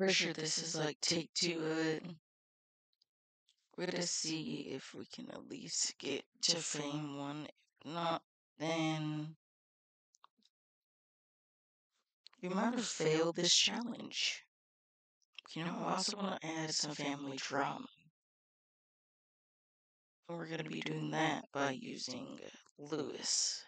For sure, this is like take two of it. We're gonna see if we can at least get to fame one. If oh. not, then we might have failed this challenge. You know, I also want to add some family drama. And we're going to be doing that by using Lewis.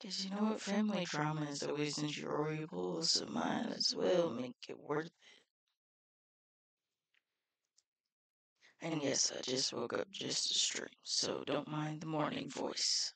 Because you know oh, what? Family drama is always enjoyable, so might as well make it worth it. And yes, I just woke up just to stream, so don't mind the morning voice.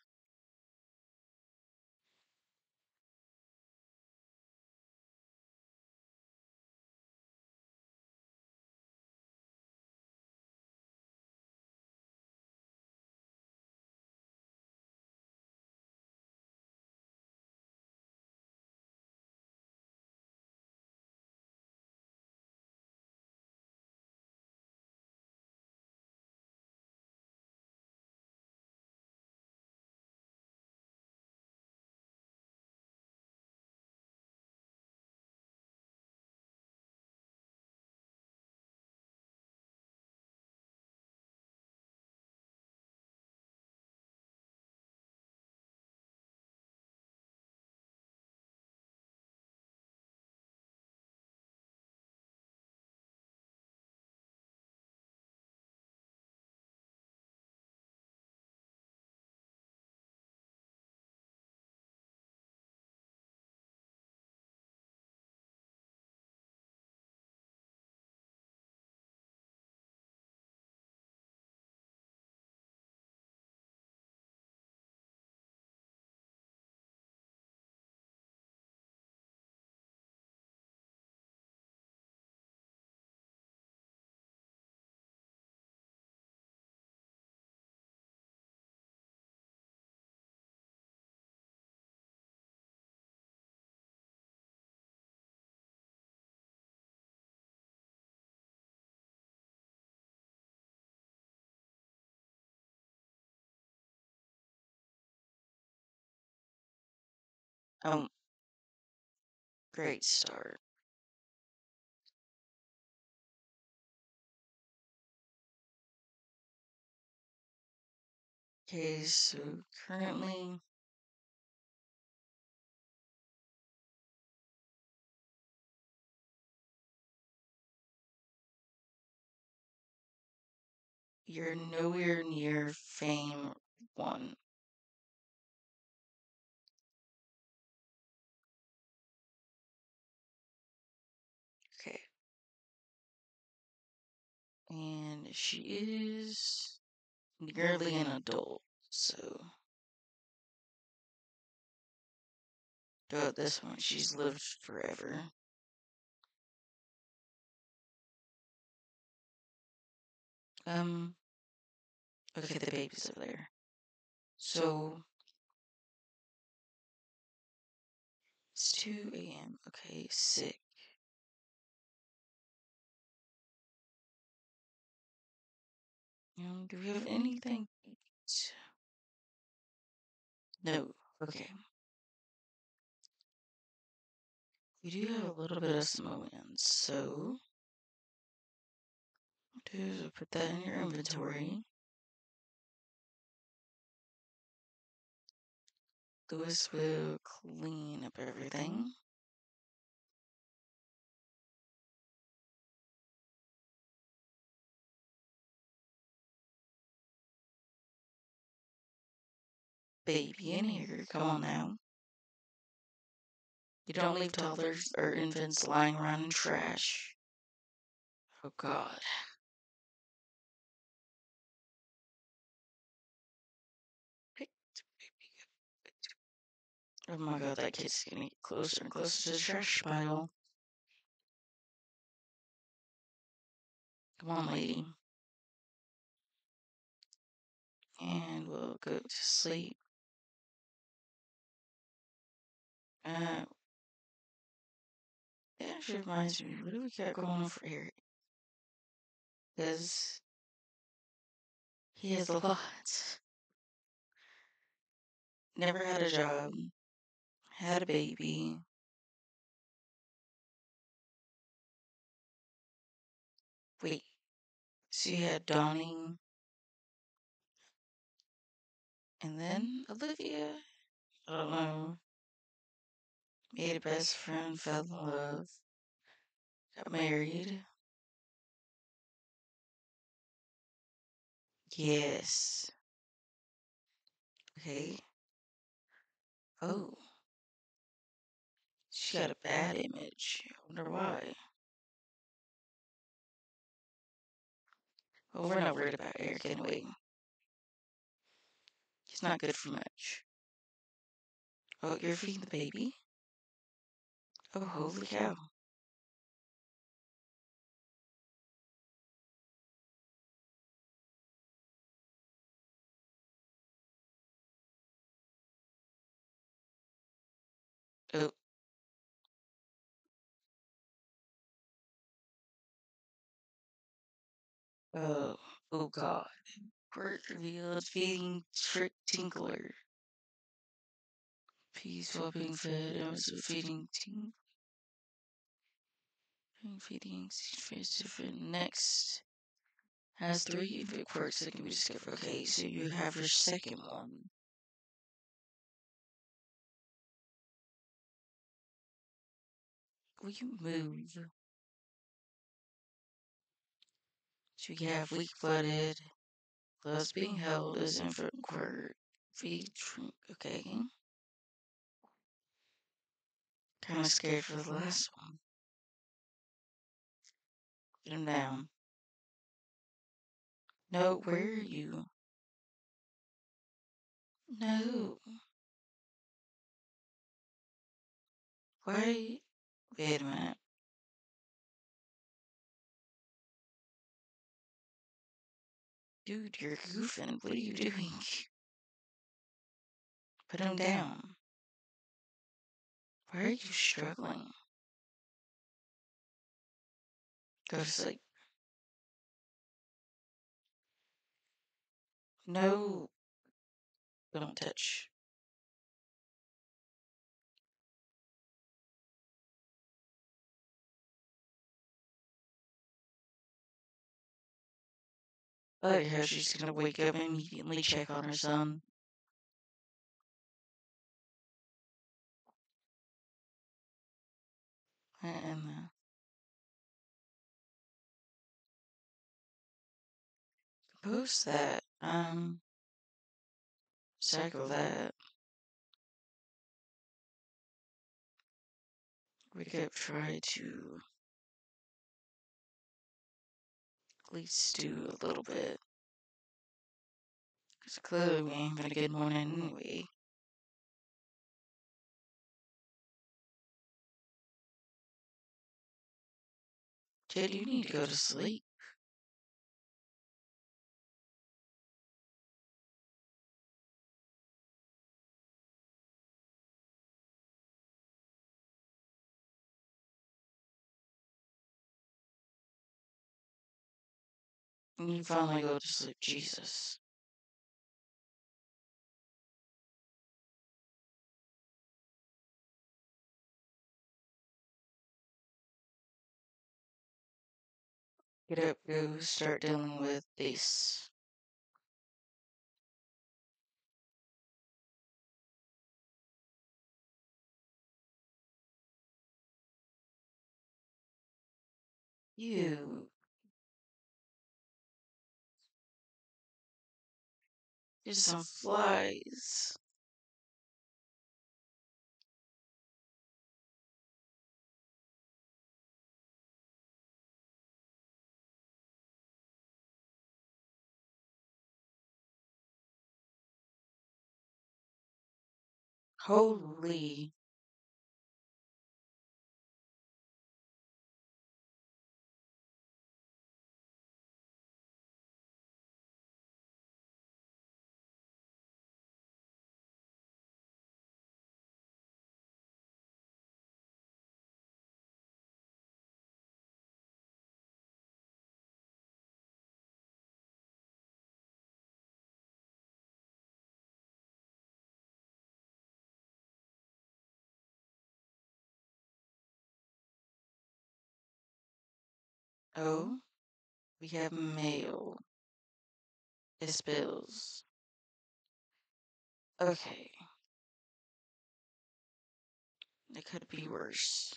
Um, great start. Okay, so currently you're nowhere near fame one. And she is nearly an adult, so. At this one, she's lived forever. Um, okay, the baby's over there. So, it's 2 a.m. Okay, sick. Um, do we have anything? No. Okay. We do have a little bit of Samoans, so do is put that in your inventory. Lewis will clean up everything. Baby in here, come on now. You don't leave toddlers or infants lying around in trash. Oh god. Oh my god, that kid's getting closer and closer to the trash pile. Come on, lady. And we'll go to sleep. Uh, it actually reminds me, what do we got going on for Eric? Because he has a lot. Never had a job. had a baby. Wait, she had Donnie. And then Olivia, I don't know, made a best friend, fell in love, got married. Yes. Okay. Oh. She got a bad image. I wonder why. Well, we're not worried about Eric anyway. He's not good for much. Oh, you're feeding the baby? Oh, holy cow. Oh. Oh, oh god. Quirk revealed feeding Trick Tinkler. Peas swapping fed and was feeding team. Feeding. Next has three infinite quirks that can be discovered. Okay, so you have your second one. Will you move? Mm-hmm. So you have weak blooded, loves being held as infinite quirk. Feed. Okay. Kind of scared for the last one. Get him down. No, where are you? No. Why? Wait a minute. Dude, you're goofing. What are you doing? Put him down. Why are you struggling? Go to sleep. No. Don't touch. Oh, yeah, she's gonna wake up and immediately check on her son. And compose that. Um, cycle that. We could try to at least do a little bit. Because clearly we ain't gonna get more anyway. Kid, you need to go to sleep. And you finally go to sleep, Jesus. Get up, go start dealing with this. You. There's some flies. Holy. Oh, oh, we have mail. It's bills. Okay. It could be worse.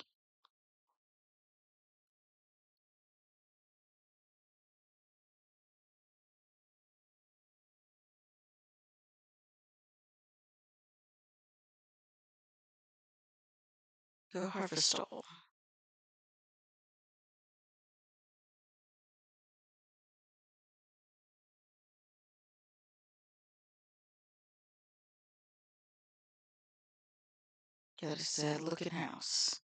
Go harvest all. Got a sad looking house.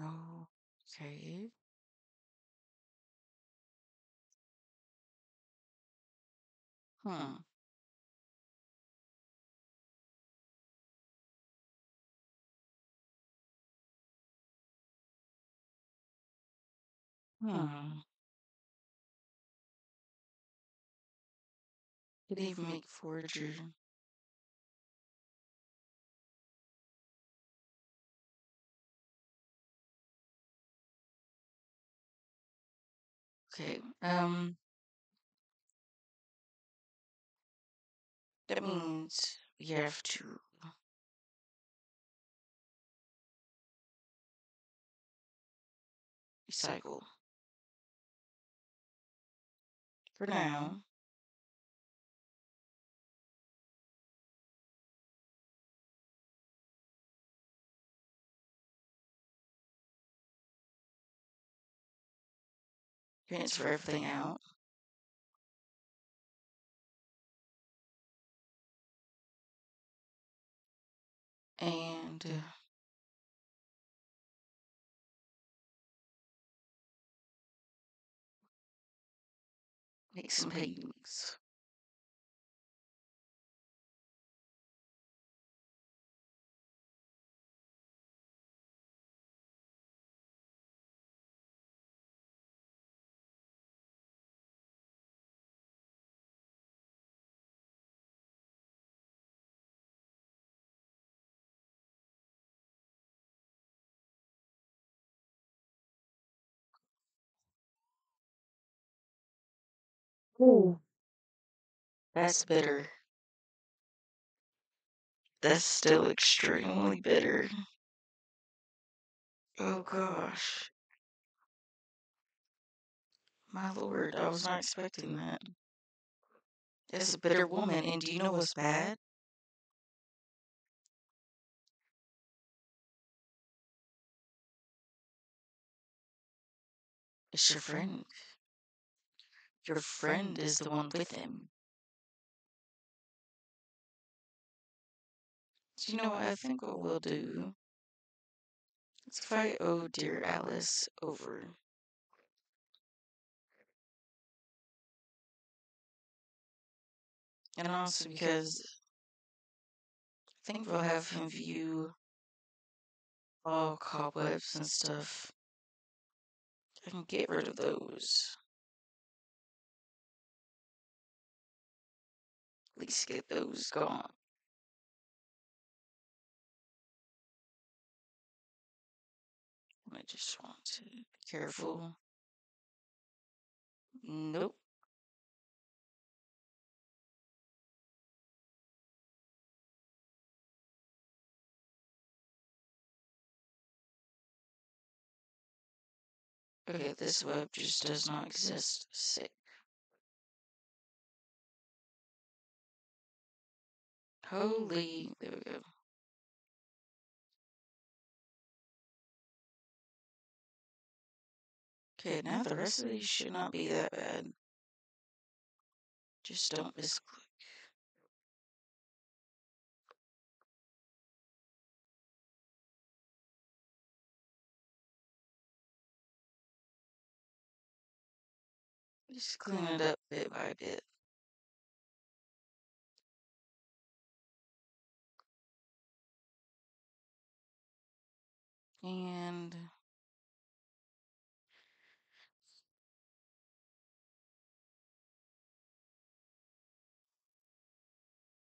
Oh, okay. Hmm. Hmm. Could even make Okay. Um. That means we have to recycle. For now. Transfer everything out. And uh, make some paintings. Ooh. That's bitter. That's still extremely bitter. Oh gosh. My lord, I was not expecting that. That's a bitter woman, and do you know what's bad? It's your friend. Your friend is the one with him. Do you know what I think what we'll do? Let's fight Oh Dear Alice over. And also because I think we'll have him view all cobwebs and stuff. I can get rid of those. Least get those gone. I just want to be careful. Nope. Okay, this web just does not exist. Sick. Holy, there we go. Okay, now the rest of these should not be that bad. Just don't misclick. Just clean it up bit by bit. And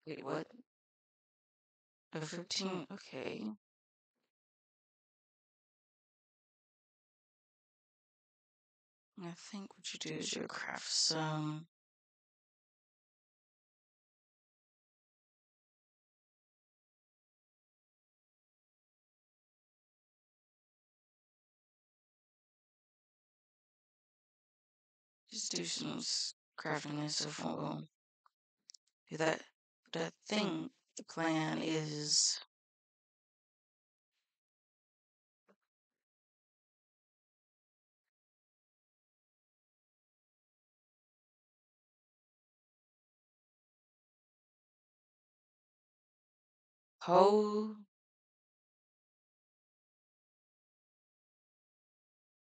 wait, what? A 15? Okay. I think what you do is you craft some just do some crafting and stuff. We'll do that. But I think the plan is Oh,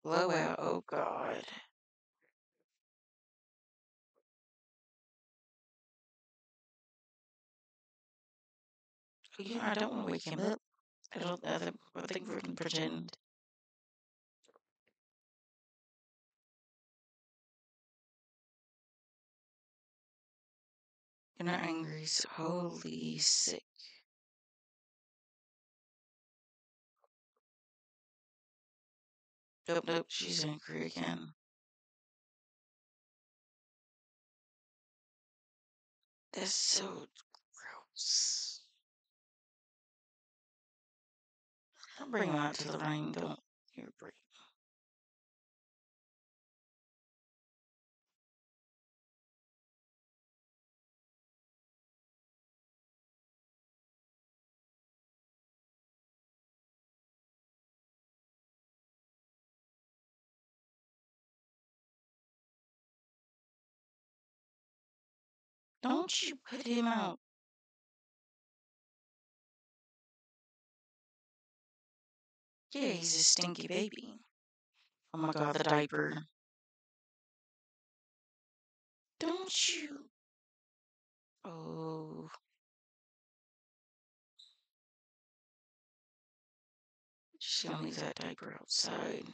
blowout. Oh, God. I don't want to wake him up. I don't. I think, I think we can pretend. You're not angry. So holy sick. Nope, nope. She's angry again. That's so gross. I'll bring him out to the rain. Don't you breathe. Don't you put him out. Yeah, he's a stinky baby. Oh my god, the diaper. Don't you? Oh. She's gonna leave that diaper outside.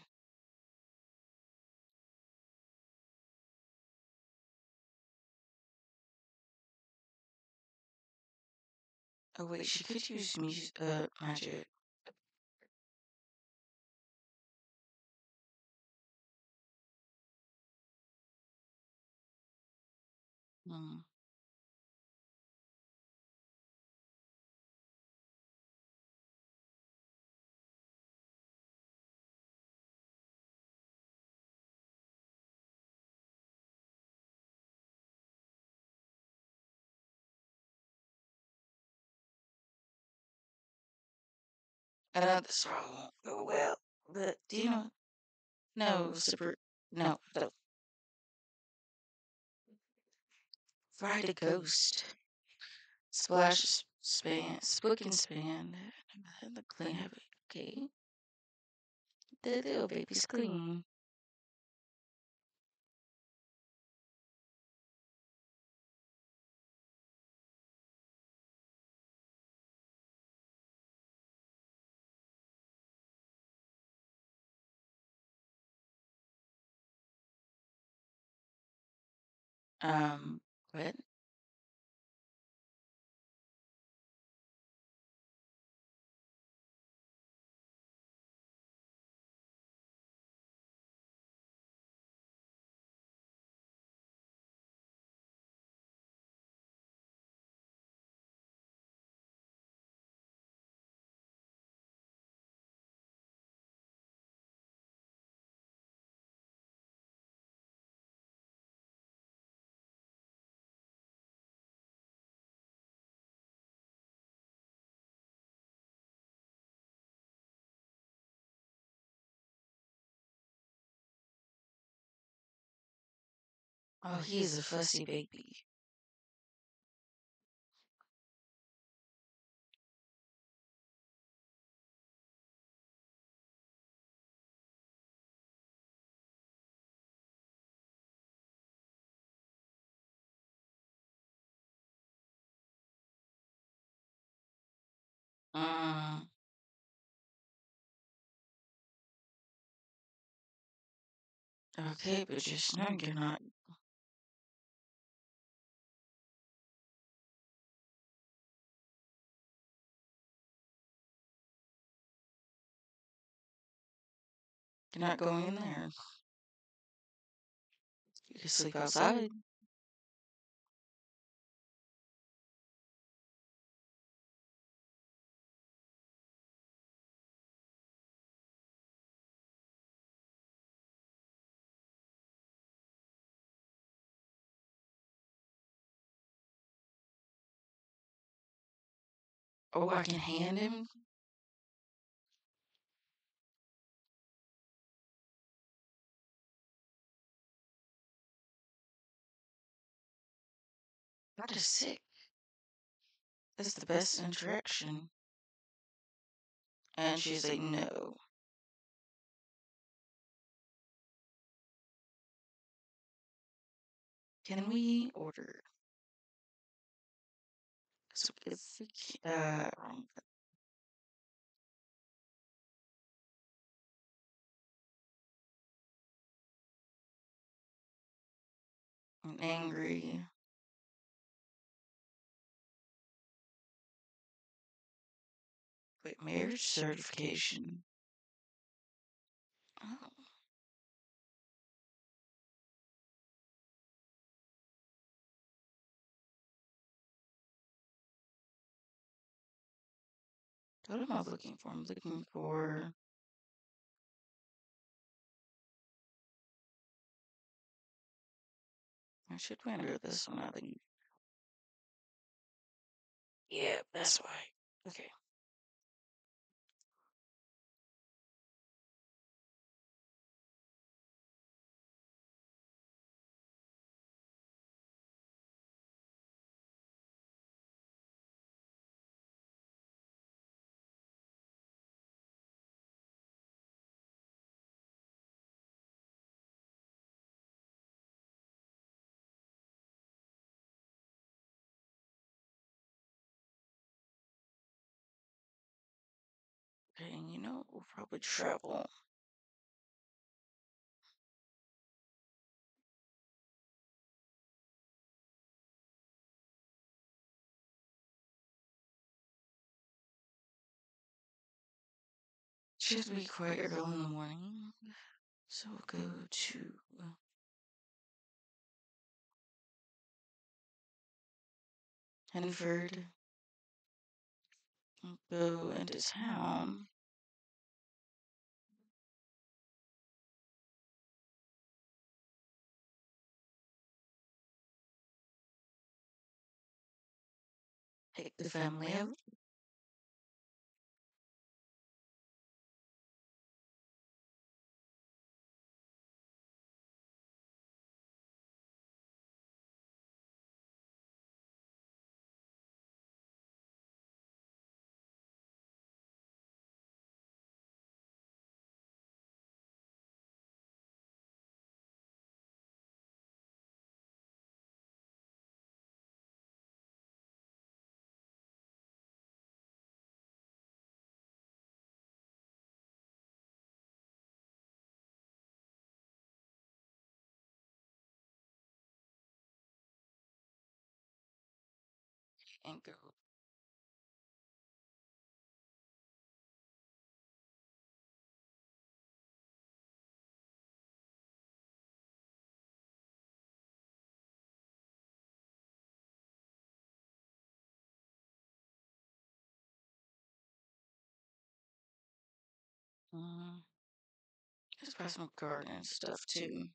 Oh wait, she could use music, uh, magic. Hmm. I know this won't go well, but do you know? No, super. No, no. Ride a ghost. Splash, span, spook and span. The clean habit. Okay. The little baby's clean. Um, what? Oh, he is a fussy baby. Mm. Okay, but just know you're not. You're not going in there. You can sleep outside. Oh, oh I can hand him? That is sick. That's the best interaction. And she's like, no. Can we order? So if we, uh, I'm angry. Wait, marriage certification. Oh. What am I looking for? I'm looking for. I should enter this one, I think. Yeah, that's why. Okay. And you know, we'll probably travel. Should be quite early in the morning. So we'll go to uh Henford. Go into town. Take the family out. And go. Mm, there's some garden stuff too.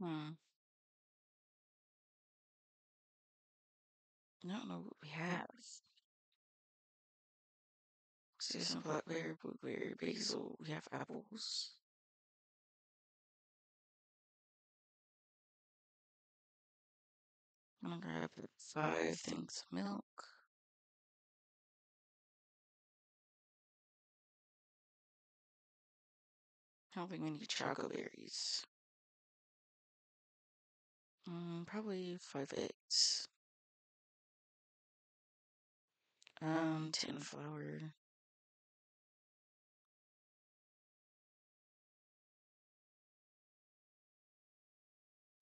Hmm. I don't know what we have. See some blackberry, blueberry, basil. We have apples. I'm gonna grab five things of milk. I don't think we need chocolate berries. Mm, probably five eggs. Um, tin flour.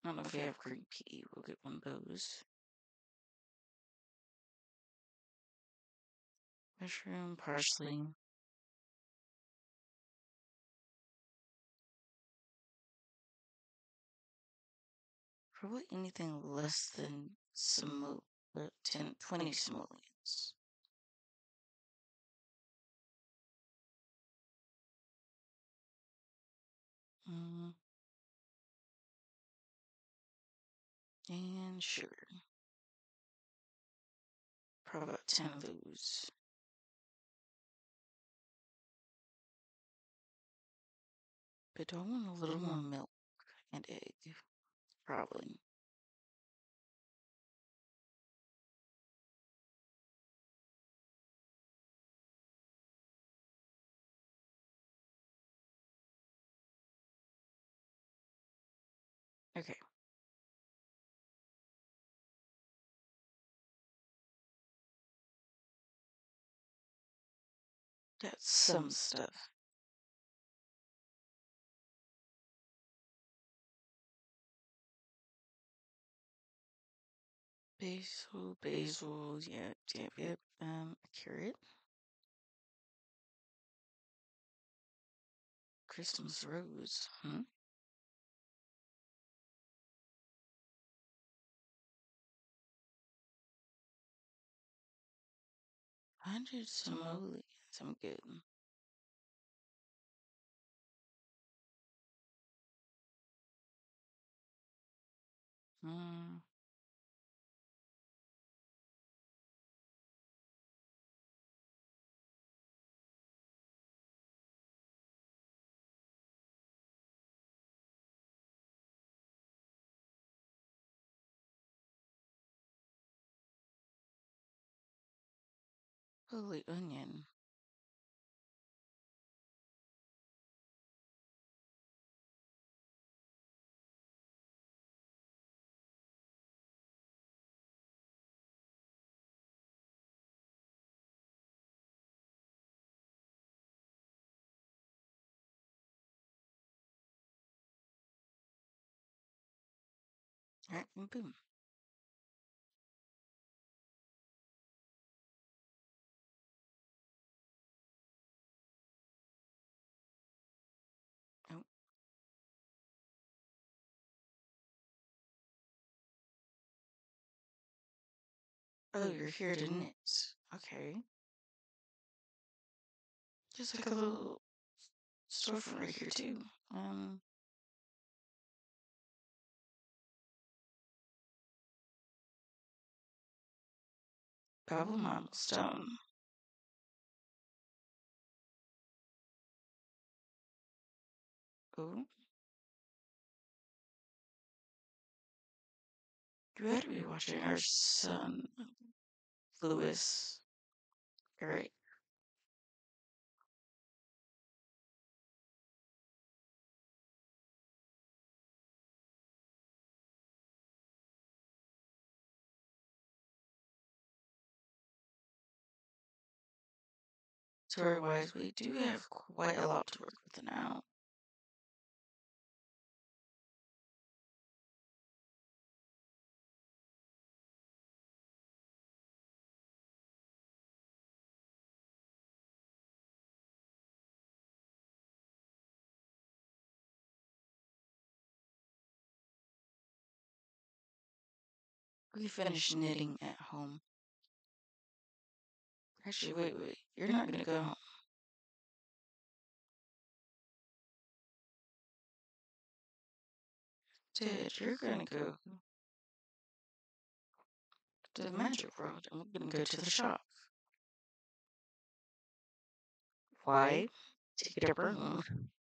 I don't know if we have green pea. We'll get one of those. Mushroom, parsley. Probably anything less than simo, uh, 10, 20 simoleons. Mm. And sugar. Probably about 10 of those. But do I want a little more milk and egg? Probably. Okay. That's some stuff. Basil, basil, yep, yep, yep. Um, a carrot. Christmas rose. Hmm. Hundred simoleons. I'm good. Hmm. Holy onion. Alright, and boom. Oh, you're here to knit. Okay. Just like a little storefront right here too. Um. Milestone. Oh. You better be watching our son, Lewis. Alright. Story wise, we do have quite a lot to work with now. We finished knitting at home. Actually, wait, wait. You're not gonna go home. Dad, you're gonna go to the magic world and we're gonna go to the shop. Why? To get a broom. Mm-hmm.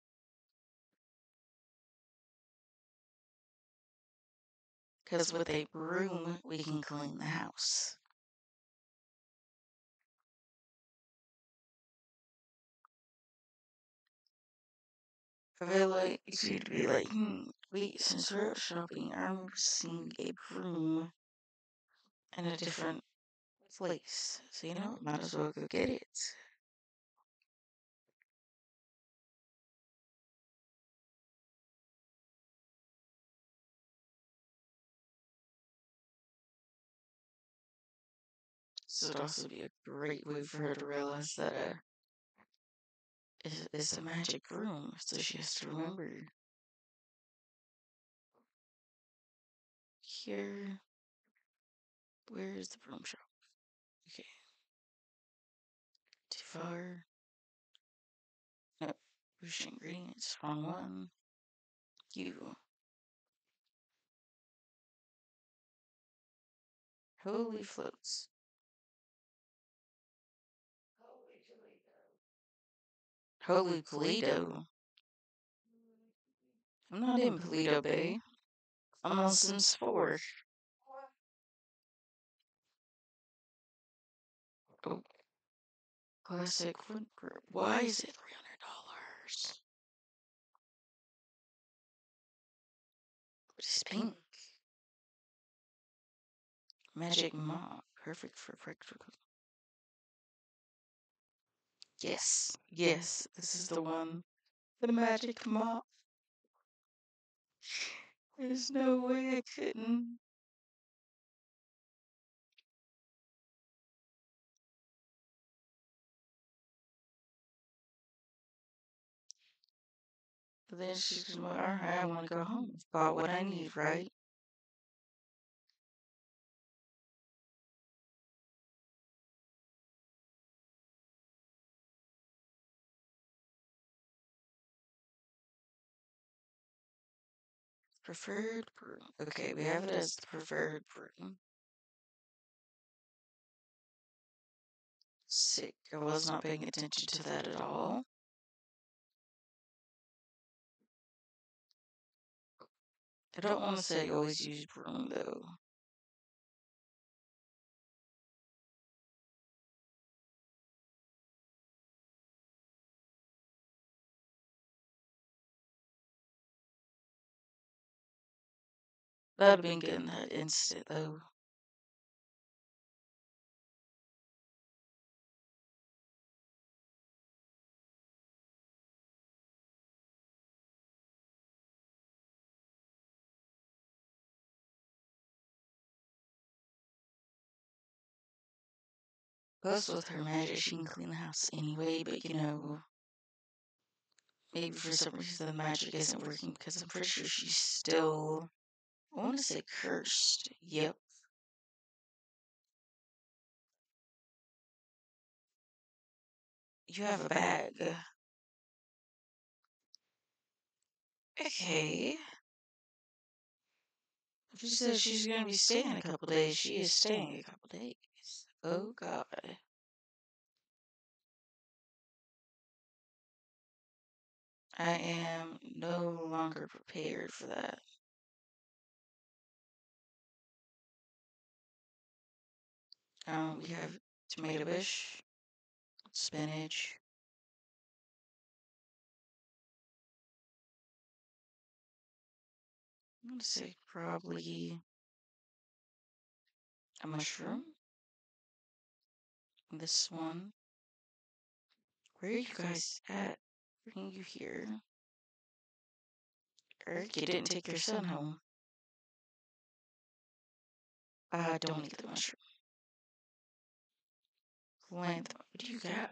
Because with a broom, we can clean the house. I feel like she'd be like, hmm, wait, since we're out shopping, I remember seeing a broom in a different place. So, you know, might as well go get it. This would also be a great way for her to realize that uh, it's, it's a magic room, so she has to remember. Here, where is the broom shop? Okay, too far. No, push ingredients, wrong one. You. Holy floats. Holy Toledo. I'm not in Paleto Bay. I'm on Sims 4. Oh. Classic wood grip. Why is it $300? It's pink. Magic mop. Perfect for practical. Yes. Yes. This is the one. The magic mop. There's no way I couldn't. But then she's like, alright, I want to go home. Got what I need, right? Preferred broom. Okay, we have it as the preferred broom. Mm. Sick. I was not paying attention to that at all. I don't want to say I always use broom though. That'd have been good in that instant though. Plus, with her magic, she can clean the house anyway, but you know, maybe for some reason the magic isn't working because I'm pretty sure she's still, I want to say cursed. Yep. You have a bag. Uh okay. She says she's going to be staying a couple days. She is staying a couple days. Oh, God. I am no longer prepared for that. Um, um, we have tomato bush, spinach, I'm gonna say probably a mushroom. This mm. one. Where are you guys at? Bring you here. Eric, you didn't take your son home. Uh, I don't need the mushroom. Plant. What do you got?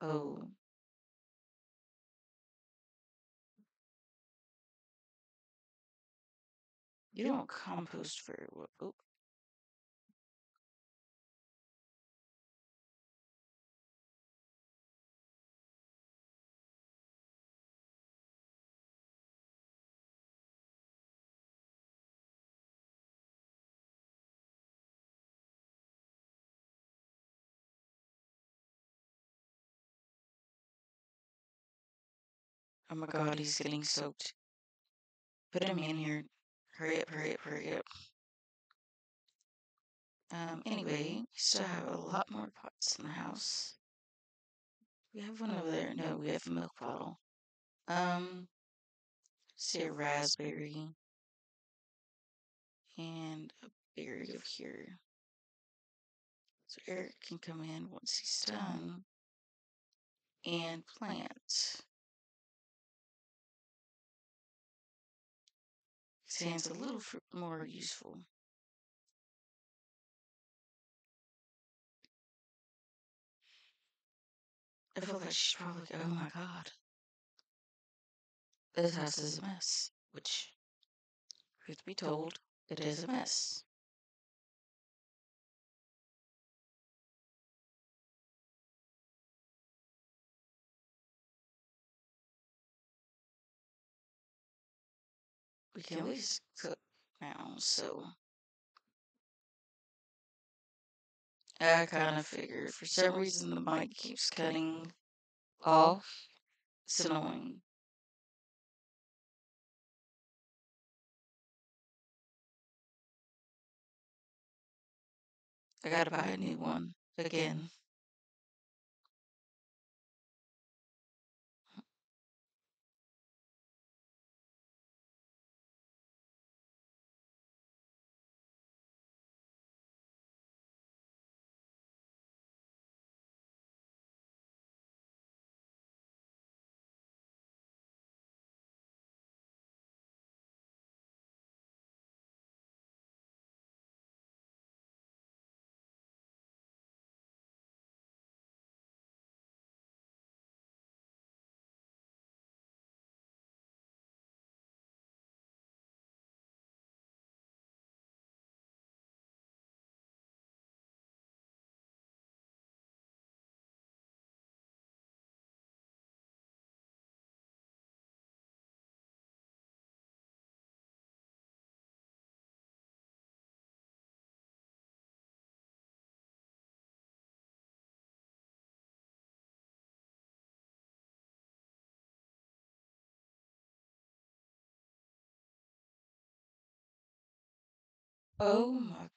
Oh. oh. You don't compost very well. Oh. Oh my god, he's getting soaked. Put him in here. Hurry up, hurry up, hurry up. Um, anyway, we still have a lot more pots in the house. We have one over there. No, we have a milk bottle. Um, say a raspberry and a berry of here. So Eric can come in once he's done and plant. His hand's a little more useful. I feel like she's probably like, oh my god. This house is a mess. Which, truth be told, it is a mess. We can at least cook now, so. I kind of figured for some reason the mic keeps cutting oh. off. It's annoying. I gotta buy a new one again. Oh, oh my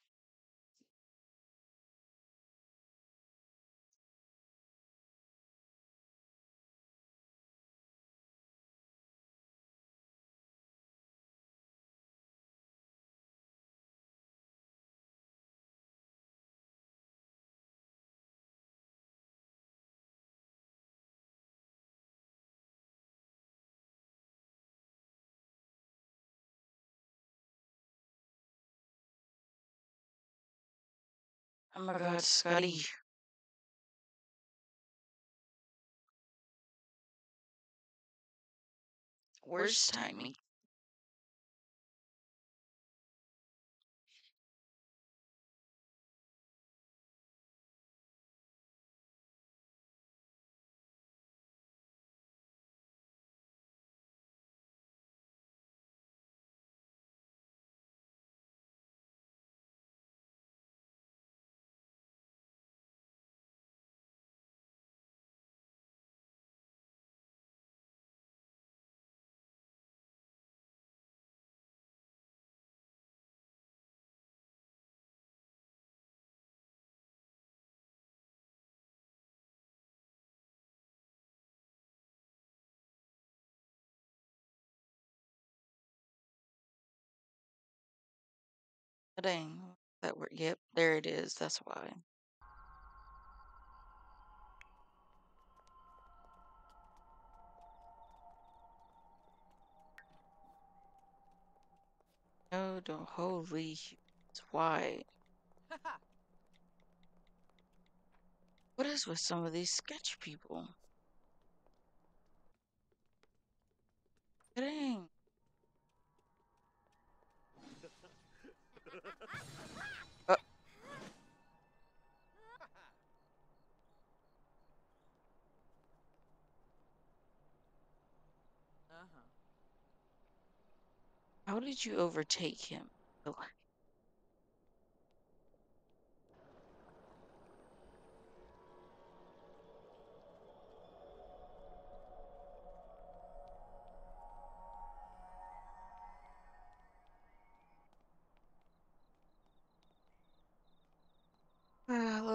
Oh my god, Scotty. Dang. That word. Yep, there it is. That's why. Oh, don't. Holy. It's why. What is with some of these sketch people? Dang. Uh, Uh-huh. how did you overtake him? Oh,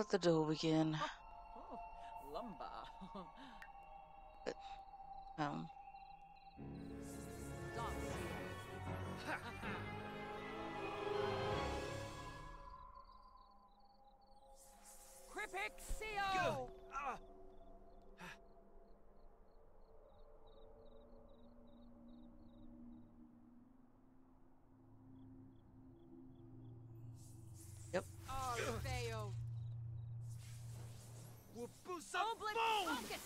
the door again. Lumbar. but, um. Yep. Oh, Orfeo! Wabusa Oblique boom! focus!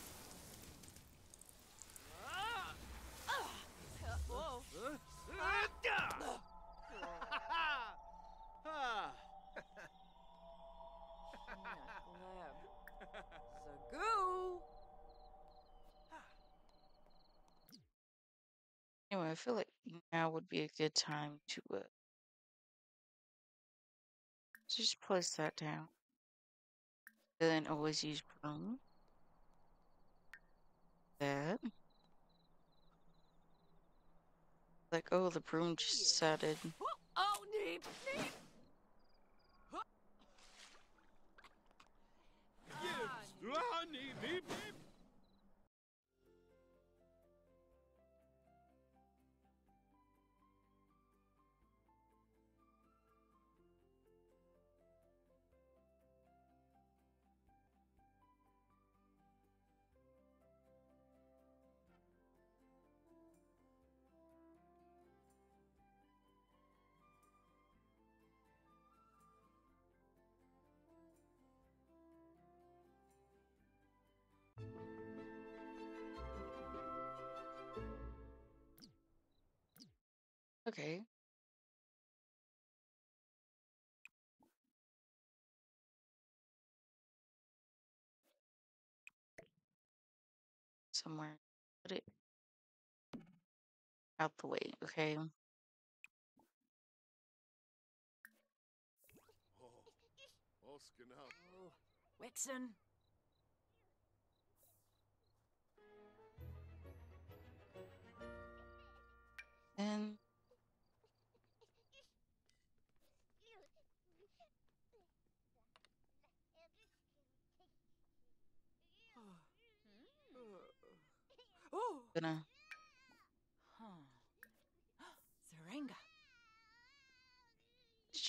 Ah! Ah! Whoa! Sagoo! Anyway, I feel like now would be a good time to uh, just place that down. Then always use broom. That. Like, oh, the broom just decided. Oh, neep, neep! Ah, neep, neep, neep. Okay. Somewhere. Put it out the way, okay? Oh. Oh, Wixen! And Oh! gonna Huh. Zarenga!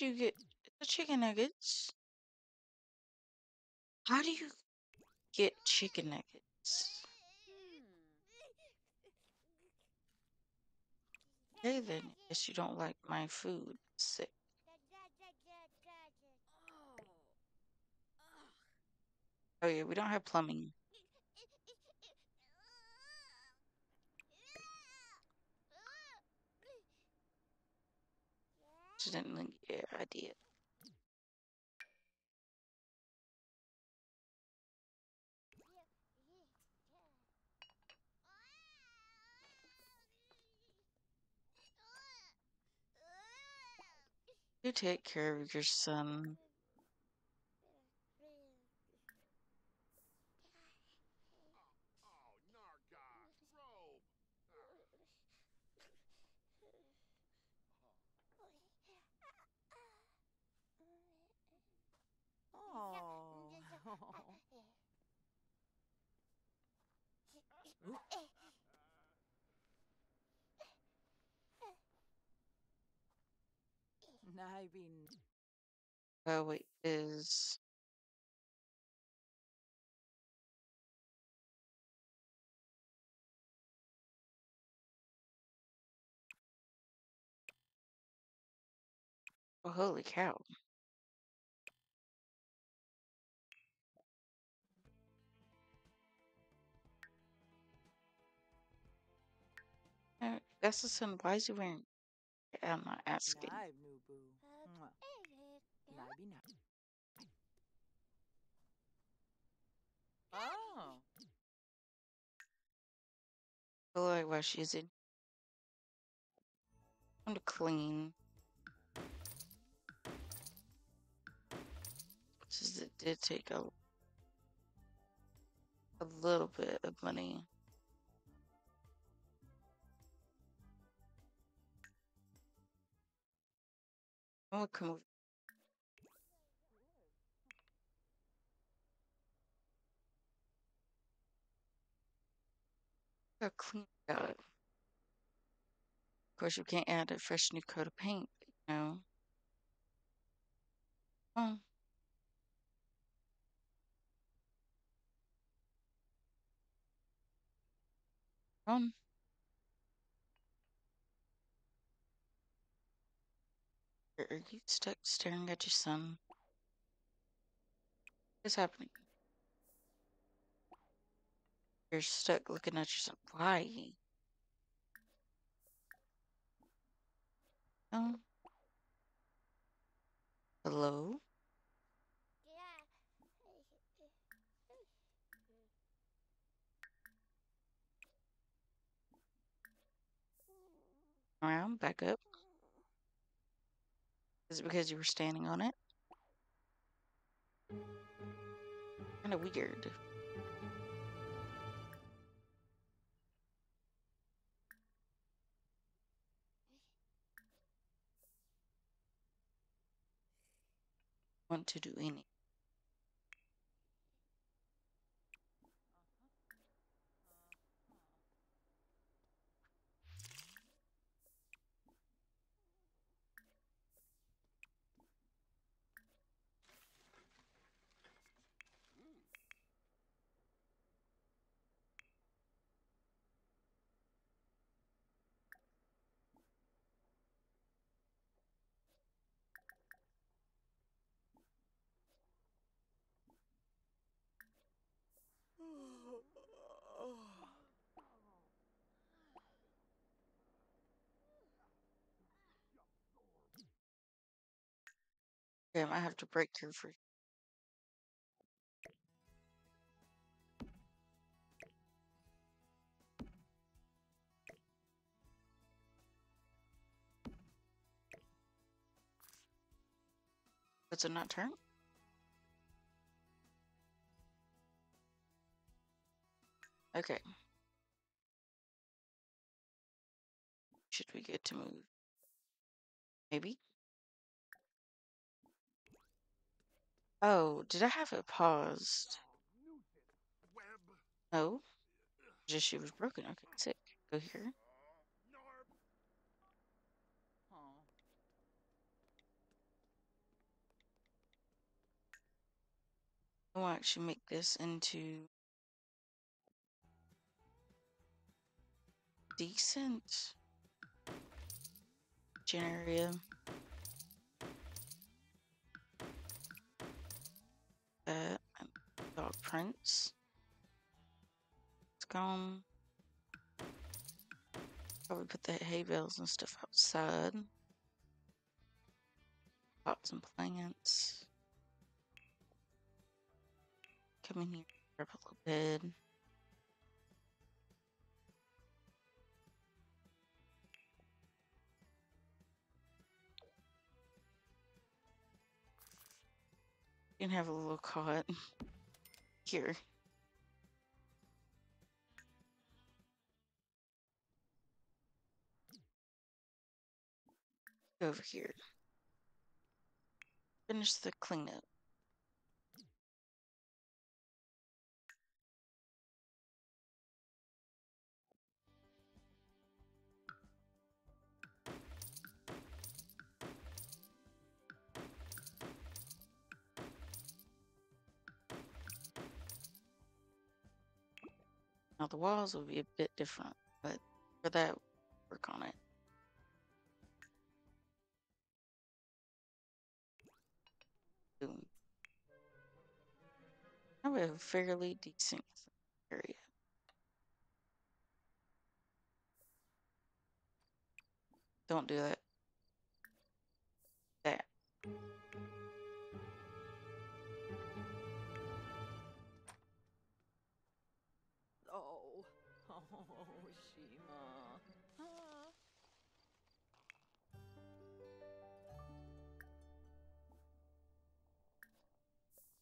did you get the chicken nuggets? How do you get chicken nuggets? Okay then, guess you don't like my food. Sick. Oh, oh yeah, we don't have plumbing. Accidentally, yeah, I did. You take care of your son. Oh, Nargoth, robe. Oh. Naibin. Oh wait, is oh holy cow. That's the. Why is he wearing? I'm not asking. Naib Nubu. Mwah. Naibin. Oh. Oh, like why she's in. I'm to clean. Since it did take a a little bit of money. Gotta clean it out. course, you can't add a fresh new coat of paint, you know. Oh, on. Are you stuck staring at your son? What's happening? You're stuck looking at your son. Why? Oh, hello? Around, back up. Is it because you were standing on it? Kind of weird. Want to do any? Okay, I might have to break your free. Does it not turn? Okay. Should we get to move? Maybe? Oh, did I have it paused? No. Just she was broken. Okay, sick. Go here. Narb. Oh. I'll actually make this into decent gen area. That uh, and dog prints. It's gone. Probably put the hay bales and stuff outside. Pots and plants. Come in here, grab a little bed. Can have a little cot here. Over here. Finish the cleanup. Now the walls will be a bit different, but for that, work on it. Boom. Have a fairly decent area. Don't do that. That.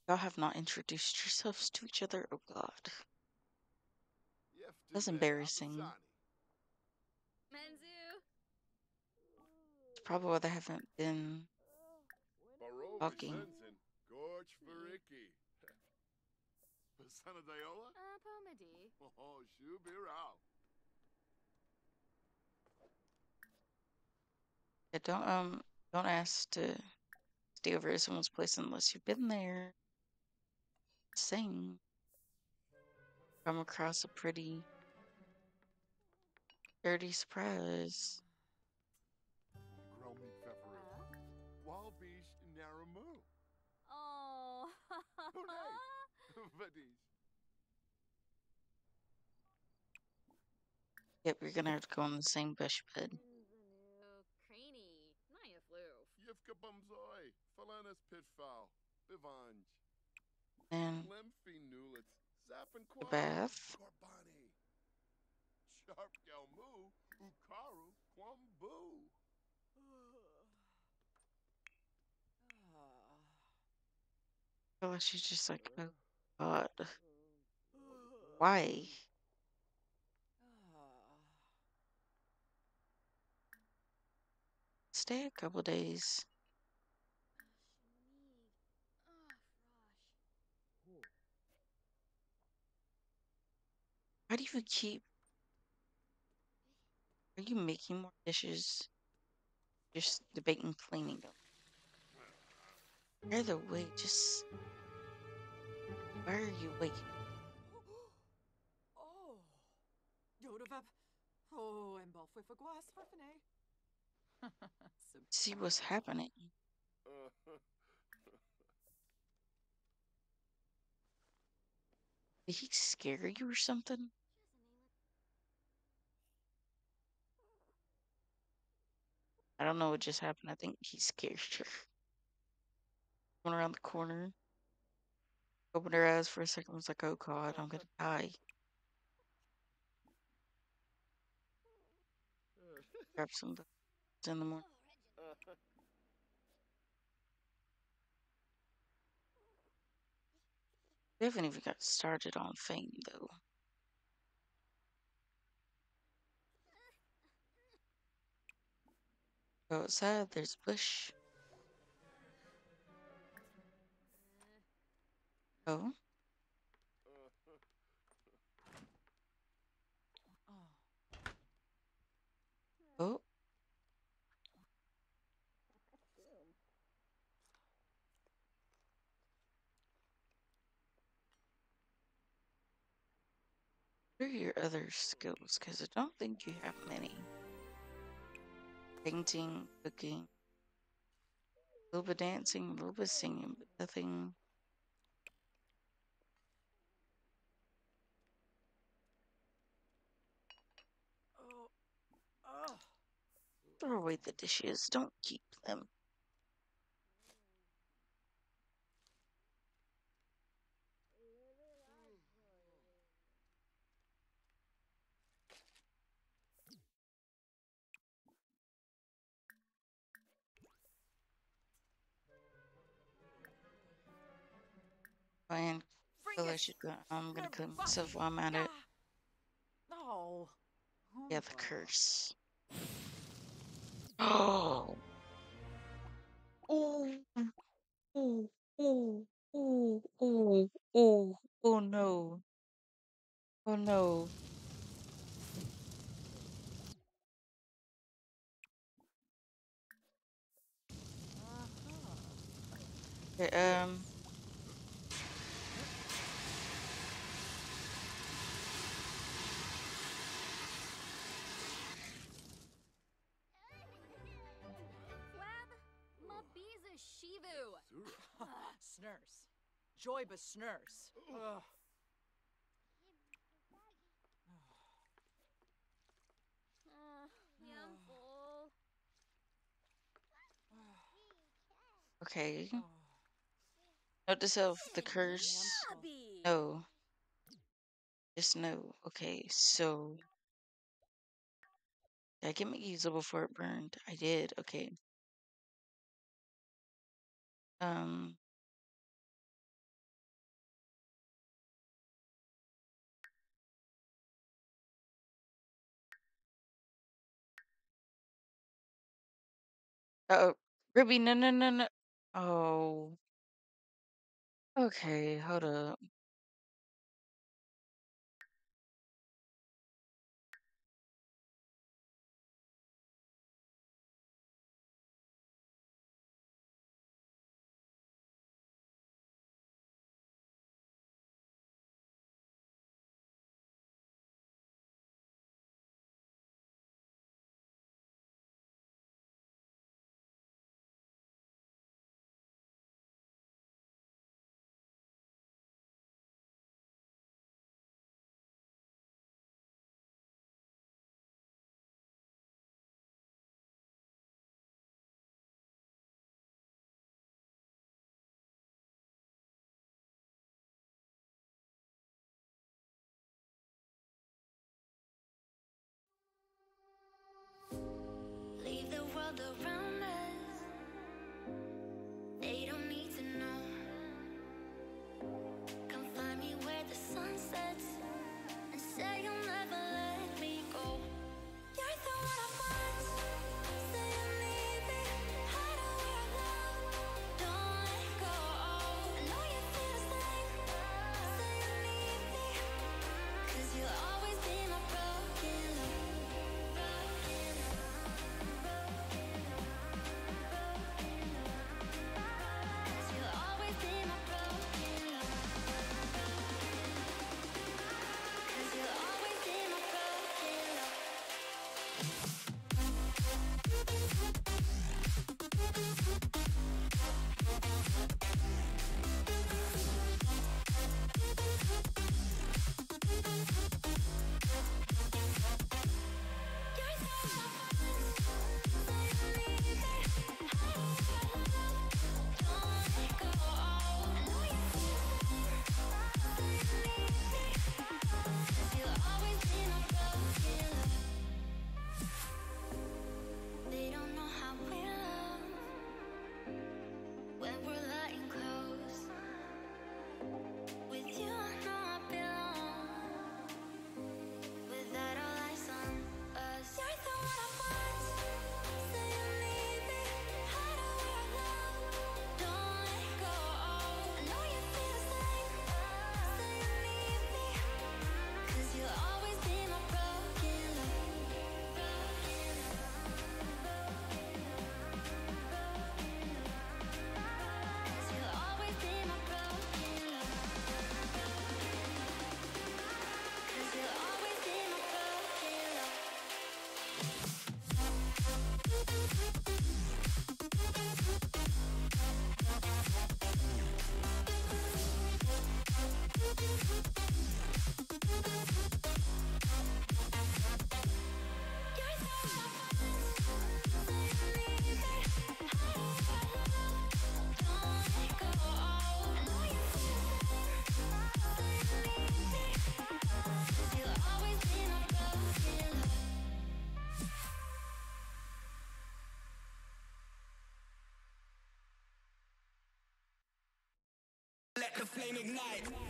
Y'all have not introduced yourselves to each other. Oh God. That's embarrassing. Menzu. It's probably why they haven't been. Barobi Talking. Gorge Fariki. Pasana Diola? Uh, Pomadi. Oh, Shubirao. Yeah, don't um don't ask to stay over at someone's place unless you've been there. Sing. Come across a pretty dirty surprise. Gromit Feverik. Walbish Naramu. Oh. Hooray. Yep, you're gonna have to go on the same bush bed. Nzanu, Craney, Naya Floof. Yivka Bumzoi. Falanas Pitfall. Bivanj. And the bath. I feel like she's just like, oh God, why? Stay a couple days. Why do you keep? Are you making more dishes? Just debating cleaning them. Either way, just why are you waking? Oh. Jodevep. Oh, en balfwe for guas for fene. See what's happening. Did he scare you or something? I don't know what just happened. I think he scared her. Went around the corner, opened her eyes for a second, was like, oh god, I'm gonna die. Grab some in the morning. We haven't even got started on fame though. Go outside, there's bush. Oh, oh, what are your other skills? Because I don't think you have many. Painting, cooking, a little bit dancing, a little bit singing, but nothing. Oh. Oh. Throw away the dishes, don't keep them. And feel I should go. I'm gonna kill myself while I'm at it. Ah. Oh. Yeah, the curse. Oh. Oh. Oh. Oh. Oh. Oh. Oh. Oh no. Oh no. Okay, um. Sura. Snurse. Joyba snurse. Ugh. Okay. Note to self: the curse. No. Just no. Okay, so. Did I get my easel before it burned? I did. Okay. Um. Oh, Ruby, no, no, no, no. Oh. Okay, hold up. flame ignite.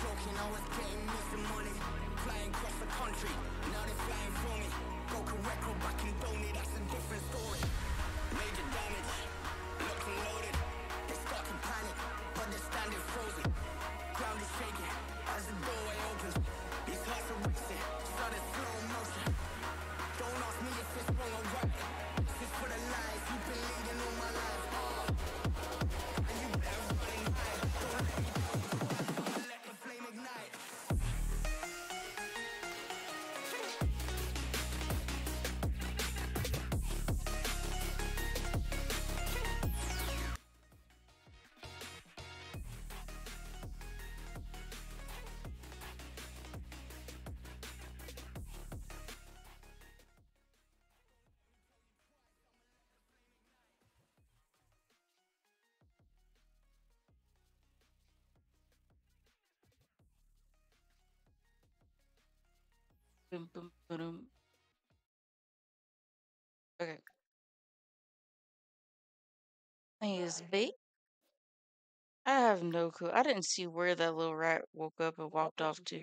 I was getting me some money. Flying across the country, now they're flying for me. Broken record, but condone me that's a different story. Major damage, locked and loaded. They start to panic, but they're standing frozen. Ground is shaking as the doorway opens. These hearts are racing. Boom, boom, boom. Okay. Is bait? I have no clue. I didn't see where that little rat woke up and walked off to.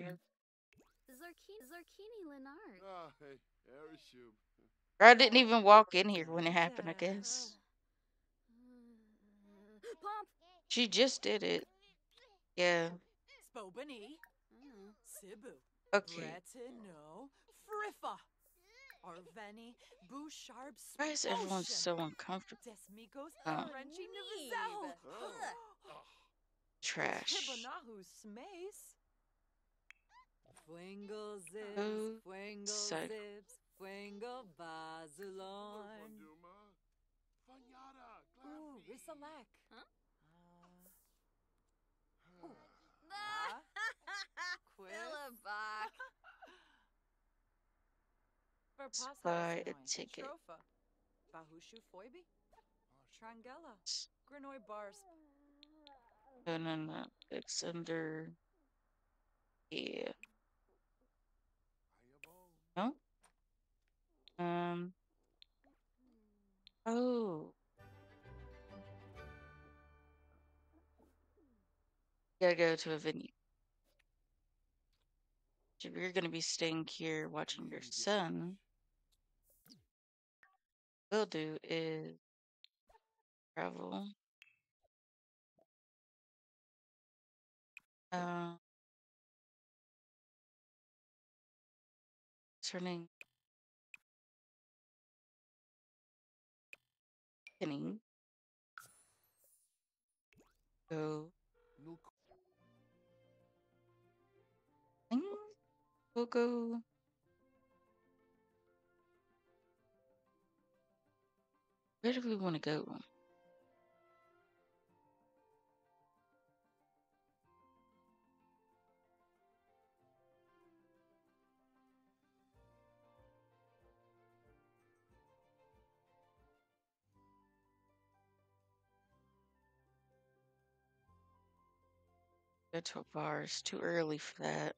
Zarkini, Zarkini Lenard. Ah, hey, Erishub. Rat didn't even walk in here when it happened, I guess. Pomp. She just did it. Yeah. Spobani, Mm. Sibu, Okay. Bretino, Friffa, Arveni, Bouchard, Why is everyone so uncomfortable? Oh. Frenchy Neve. Nivazel. Trash. Hibanahu Fwingle Zips, Oh, Fwingle so- Zips, Fwingle Bazilon. Ooh, Glaffy. Huh? Uh, ah, Quiz. Billabach. Let's buy a ticket. Tropha. Bahushu Foibi. Trangella. Grinoy Bars. No, no, no. It's under. Yeah. No? Um. Oh. Gotta go to a venue. If you're gonna be staying here watching your son, we'll do is travel. Uh, name? Penny. Go. We'll go. Where do we want to go? Go to a bar. It's too early for that.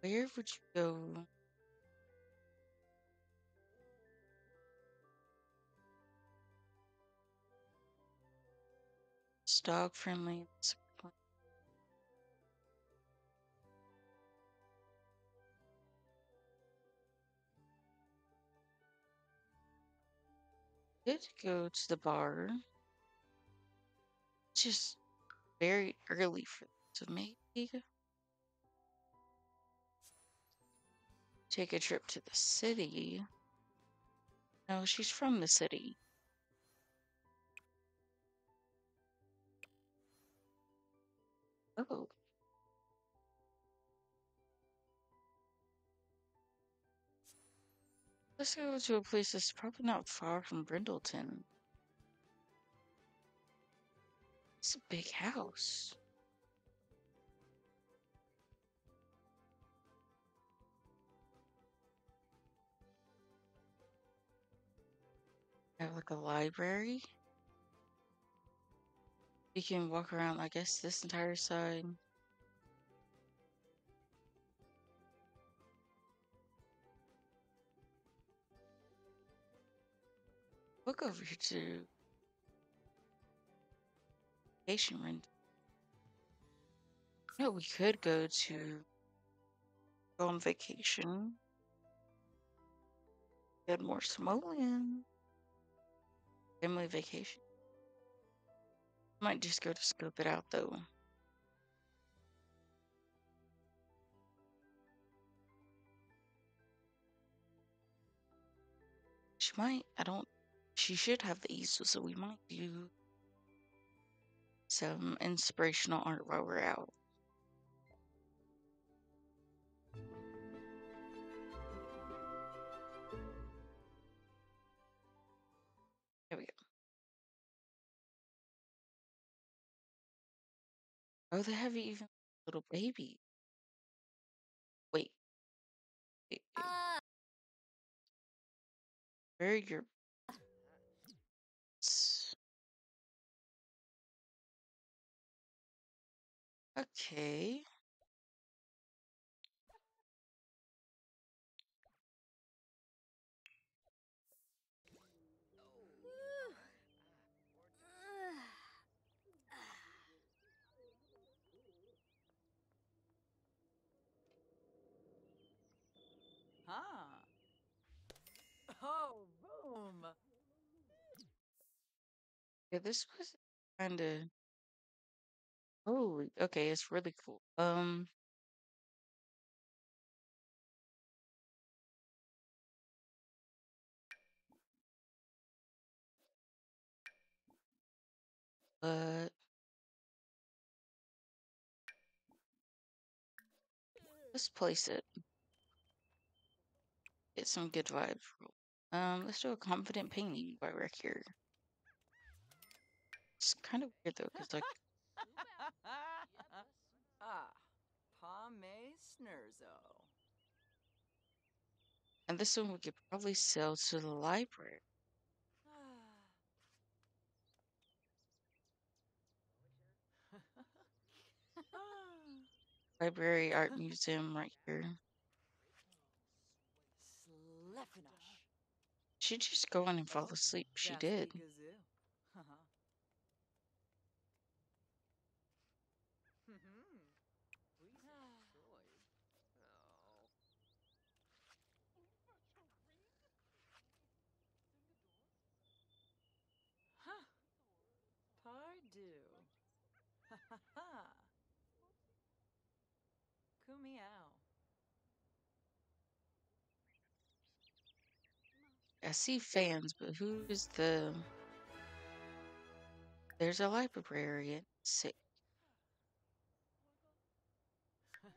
Where would you go? It's dog friendly. Did go to the bar. Just very early for so maybe take a trip to the city. No, she's from the city. Oh. Let's go to a place that's probably not far from Brindleton. It's a big house. Have like a library. You can walk around, I guess, this entire side. We'll over here to vacation rent. No, we could go to go on vacation. Get more Simoleon. Family vacation. Might just go to scope it out though. She might. I don't. She should have the easel, so we might do some inspirational art while we're out. Oh, they have even little baby. Wait. wait, wait. Uh, Where are your Okay. Yeah, this was kind of. Oh, okay, it's really cool. Um, but let's place it. Get some good vibes. Um, let's do a confident painting we're here. It's kind of weird though, because like, ah, Pame Snurzo. and this one we could probably sell to the library. Library Art Museum right here. She'd just go on and fall asleep. She did. I see fans, but who is the? There's a librarian. Sick.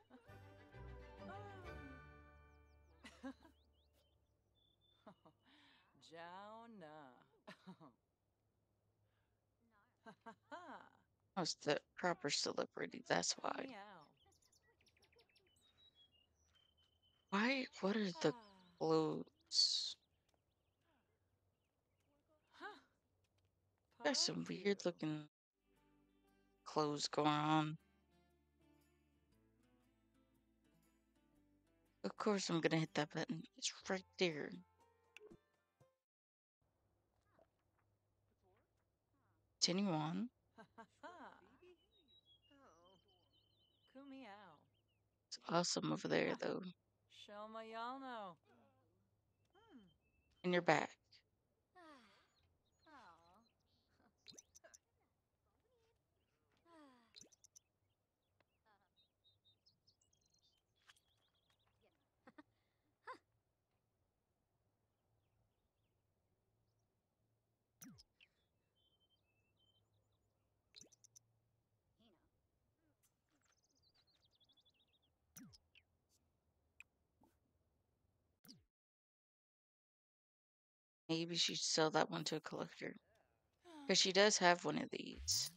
I was the proper celebrity. That's why. Why? What are the clothes? Got some weird looking clothes going on. Of course, I'm gonna hit that button. It's right there. Continue on. Kumiao. It's awesome over there, though. And you're back. Maybe she should sell that one to a collector. Because she does have one of these.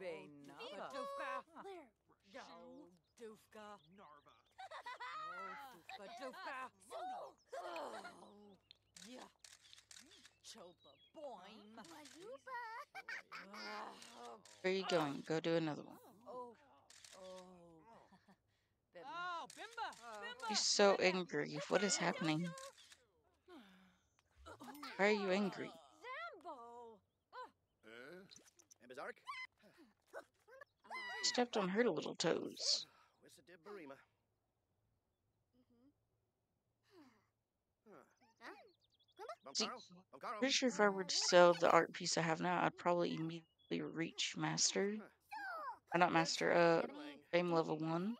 Benaka. Doofka. Doofka. Narva. Doofka, Doofka. Yeah. Chopa boing. Where are you going? Go do another one. oh, oh. Oh, Bimba! Bimba! She's so angry. What is happening? Why are you angry? Stepped on her little toes. Wissa dib Barima. See? Pretty sure if I were to sell the art piece I have now, I'd probably immediately reach master. Uh, not master, uh, fame level one.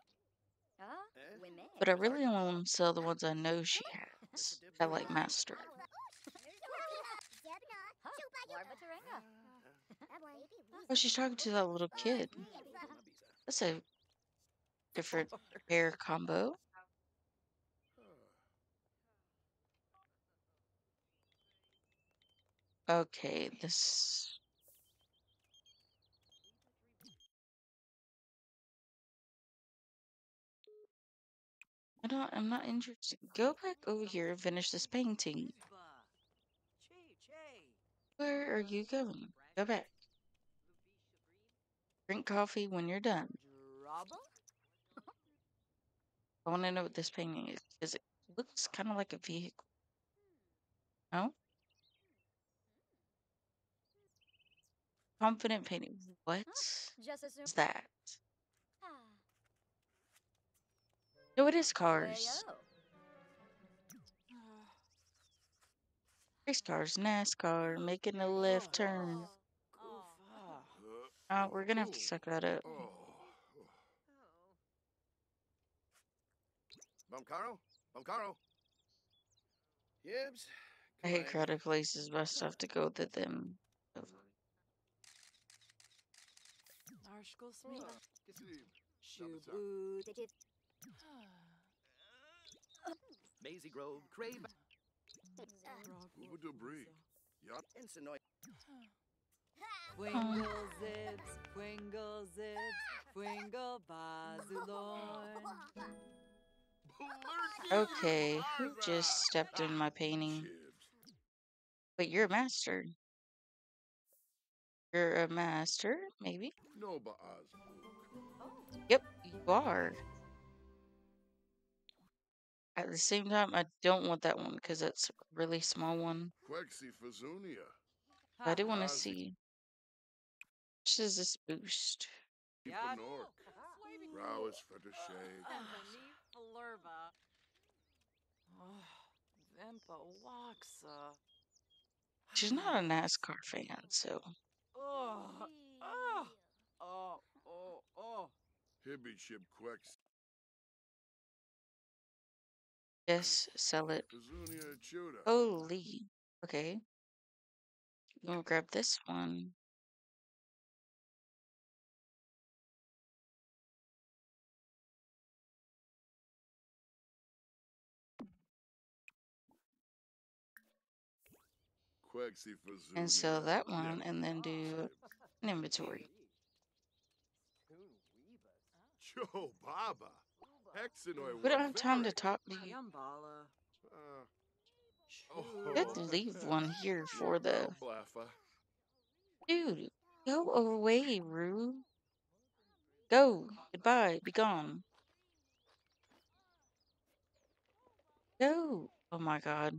But I really only want to sell the ones I know she has. I like master. Oh, she's talking to that little kid. That's a different hair combo. Okay, this. I don't. I'm not interested. Go back over here and finish this painting. Where are you going? Go back. Drink coffee when you're done. I want to know what this painting is because it looks kind of like a vehicle. No? Confident painting. What Just assume. is that? Ah. No, it is cars. Race cars, NASCAR, making a left turn. Uh, we're gonna have to suck that up. Oh. Bumcaro? Bumcaro? Gibbs? I hate crowded places, but I still have to go to them. Arshkul Smee. Kesilib. Shubud. Maisie Grove, Crave, Ubudubri. Yup. Ensignoy. Wingle zibs, wingle zibs, wingle bazulorn. Okay, who just stepped in my painting? But you're a master. You're a master, maybe? No Baaz. Yep, you are. At the same time, I don't want that one because it's a really small one. Quexi Fazunia. I do want to see. Which does this boost? Yad. Ipanork. Rowis Fetishay. Flurba. Oh, Vimpa Waxa. She's not a NASCAR fan, so Oh, oh, oh, oh, oh. Hibby Shib Quex. yes, sell it. Holy. Okay. I'm gonna grab this one. And sell that one and then do an inventory. We don't have time to talk to you. Uh, Could oh. leave one here for the dude. Go away, Rue. Go. Goodbye. Be gone. Go. Oh my god.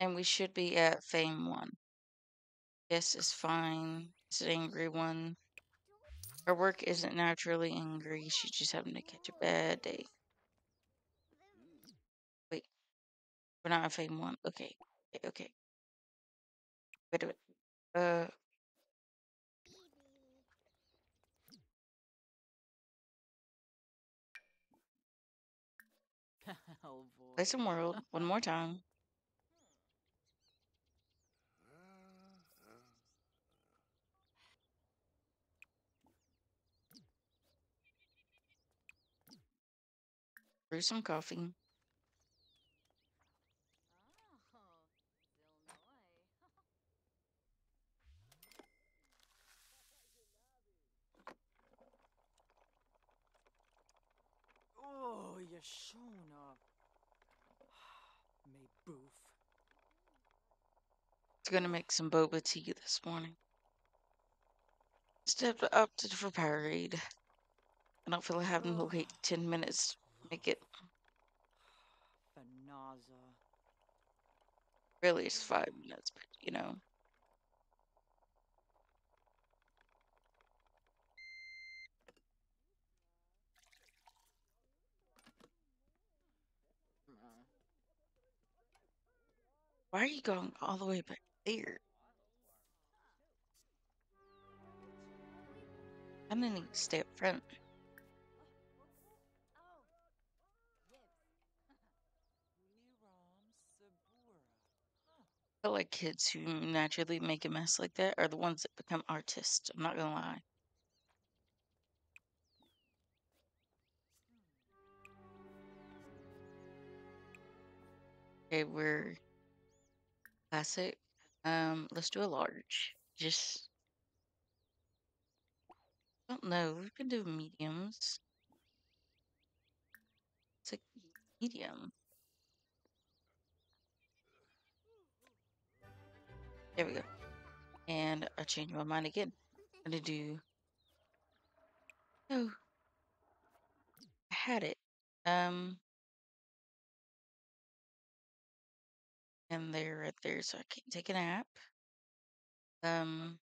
And we should be at Fame 1. Yes, it's fine. It's an angry one. Her work isn't naturally angry. She's just having to catch a bad day. Wait. We're not at Fame 1. Okay. Okay. okay. Wait a minute. Uh, Oh play some world one more time. Uh, uh. Brew some coffee. Oh, Yashona. May boof. It's gonna make some boba tea this morning. Stepped up to the parade. I don't feel like having to wait 10 minutes make it. Really, it's five minutes, but you know. Why are you going all the way back there? I'm gonna stay up front. Feel like kids who naturally make a mess like that are the ones that become artists. I'm not gonna lie. Okay, we're classic. Um, let's do a large. Just don't know. We can do mediums. It's like medium. There we go. And I changed my mind again. I'm gonna do. Oh, I had it. Um, and they're right there, so I can't take a nap. Um,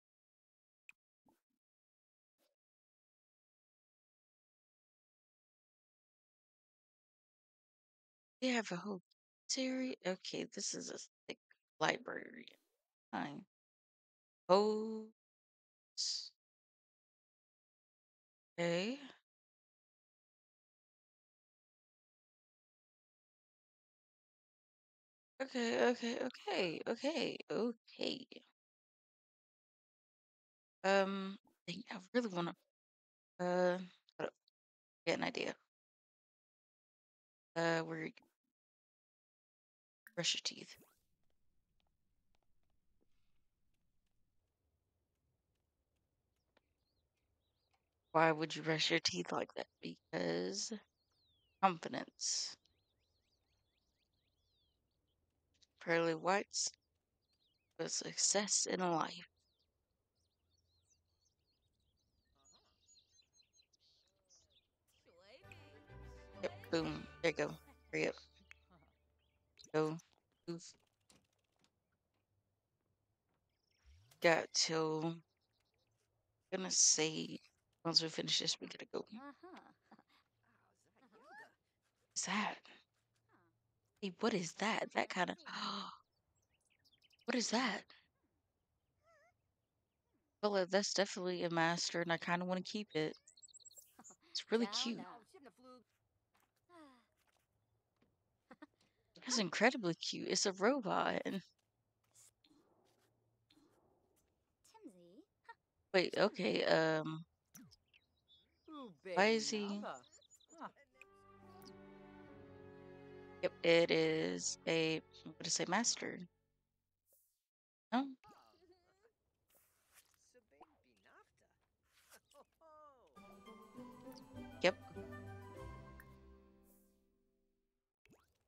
they have a whole series. Okay, this is a thick library. Fine. Hose. Okay. Okay, okay, okay, okay, okay. Um, dang, I really want to, uh, get an idea. Uh, where brush your teeth. Why would you brush your teeth like that? Because confidence. Pearly whites for success in life. Yep, boom. There you go. Hurry up. Go. Move. Got till. Gonna say once we finish this, we gotta go. Uh-huh. What's that? Hey, what is that? That kind of. What is that? Well, that's definitely a master, and I kind of want to keep it. It's really cute. It's incredibly cute. It's a robot. Wait, okay. Um, Why is he- Huh. yep, it is a what it say, master? Oh, So baby nafta. yep.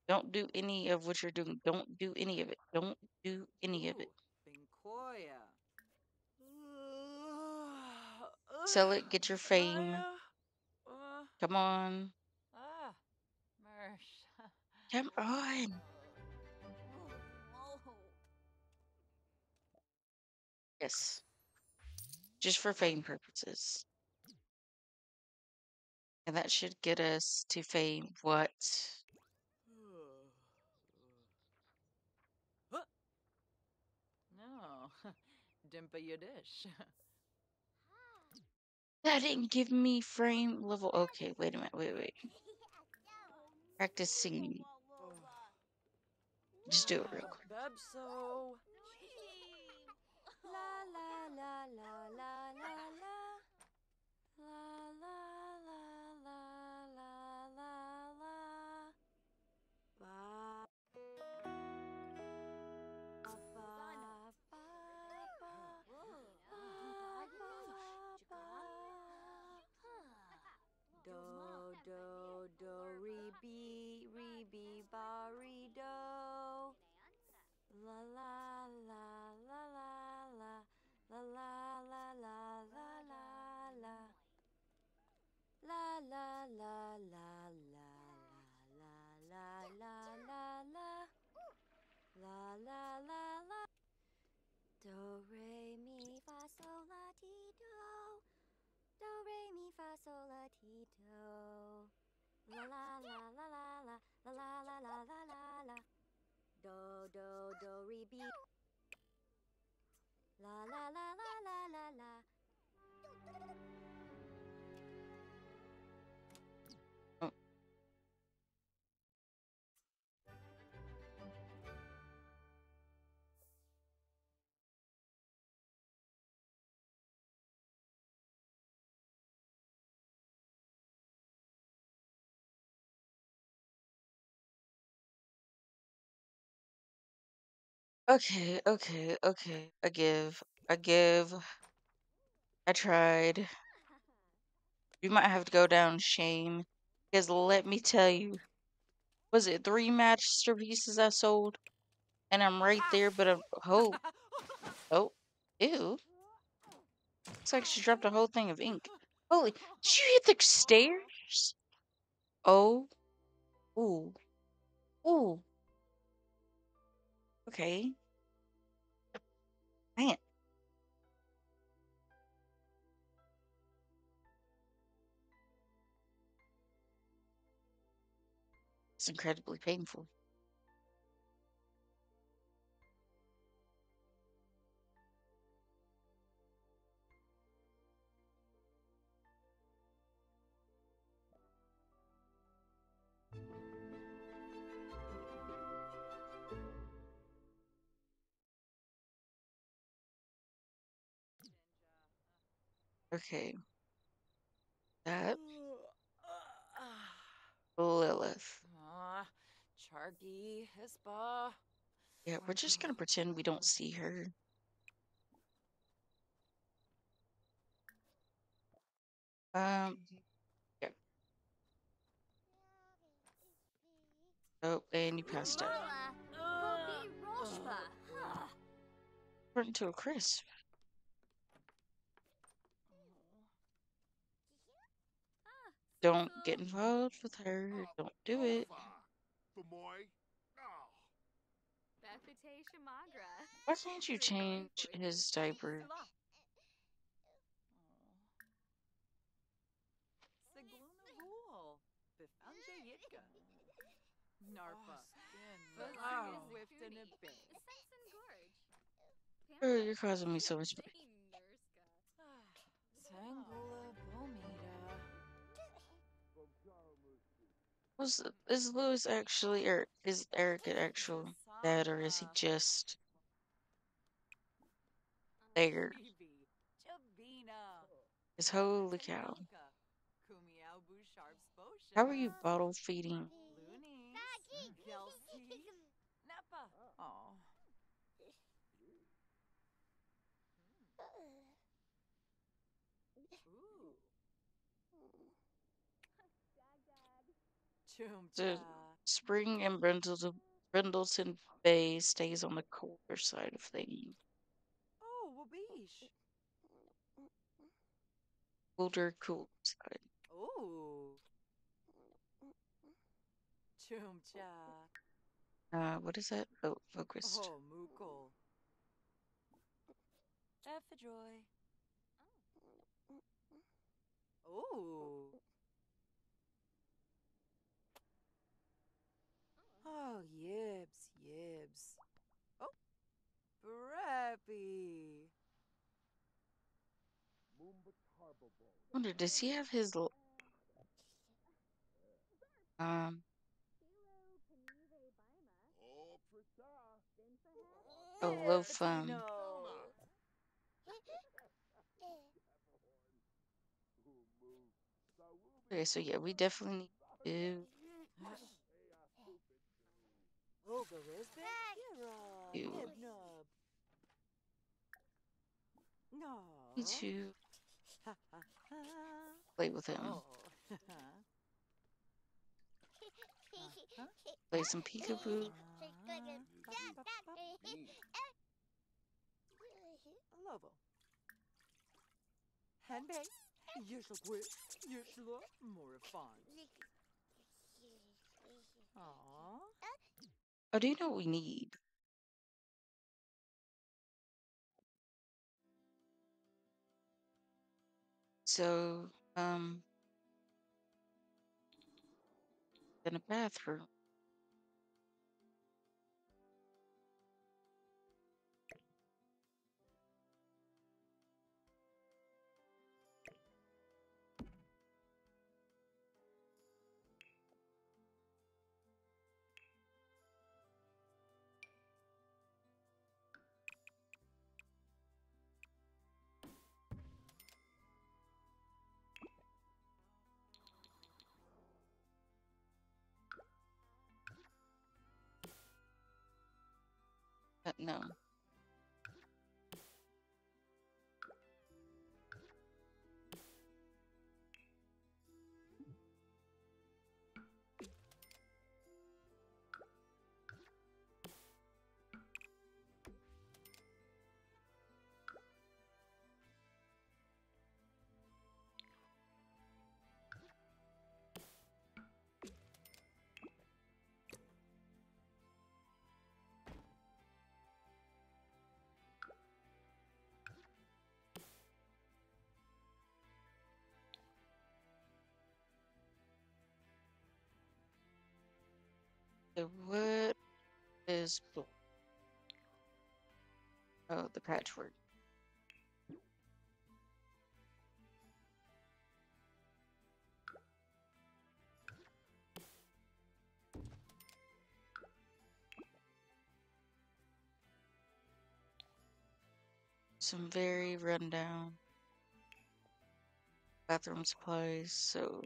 Don't do any of what you're doing. Don't do any of it. Don't do any of it. Sell it, get your fame. Come on. ah, Mersh. Come on. Yes. Just for fame purposes. And that should get us to fame what? No. Dimpa Yadish. That didn't give me frame level. Okay, wait a minute. Wait, wait. Practice singing. Just do it real quick. Bebso. La la la la la la la. La la la la la la la la la la la la la do re mi fa sol la ti do do re mi fa sol la ti do la la la la la la la la la la la la la do do do re be la la la la la la la Okay, okay, okay. I give. I give. I tried. You might have to go down shame. Because let me tell you, was it three masterpieces I sold? And I'm right there, but I'm. Oh, oh, ew. Looks like she dropped a whole thing of ink. Holy, did you hit the stairs? Oh, ooh, ooh. Okay. Man. It's incredibly painful. Okay. That Lilith. Ah, Chargy, Hispa. Yeah, we're just gonna pretend we don't see her. Um. Yeah. Oh, and you passed out. Rolla, Bobby Burnt to a crisp. Don't get involved with her. Don't do it. Famoy? Bethite Shamagra. Why can't you change his diaper? Sigluna Ghoul. Bifanje Yitka. Narpa. Skin. Fuzzy is whiffed in a Fruity. bit. The Sensen Gorge. Oh, you're causing me so much pain. Was is Lewis actually, or is Eric an actual dad, or is he just there? Phoebe. Holy cow. Sanaka. Kumiao Busharp Sposha. How are you bottle feeding? Looney. Kelsey. Nappa. Oh. Ooh. The spring in Brindleton, Brindleton Bay stays on the colder side of things. Oh, Wabish. Colder, cool side. Oh. Chumcha. Uh, what is that? Oh, focused. Oh, Mukul. Ephedroy. Oh. Oh, yibs, yibs. Oh, Brappy. wonder, does he have his um? Oh, low fun. No. Okay, so yeah, we definitely need to Oh, Garisbet? Kira. Ew. Nibnub. No. need to play with him, Oh. play some peekaboo. Lobo. Handbag. Yeşil quiz. Yeşil morifan. Aww. Oh, do you know what we need? So, um, in a bathroom. No. So what is blue? Oh, the patchwork. Some very rundown. bathroom supplies, so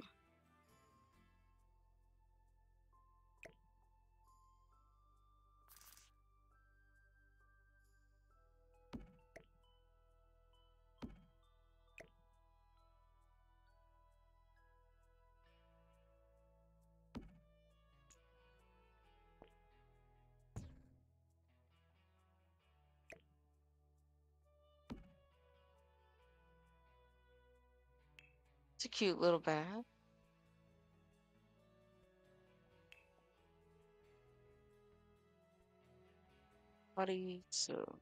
it's a cute little bath. Body, so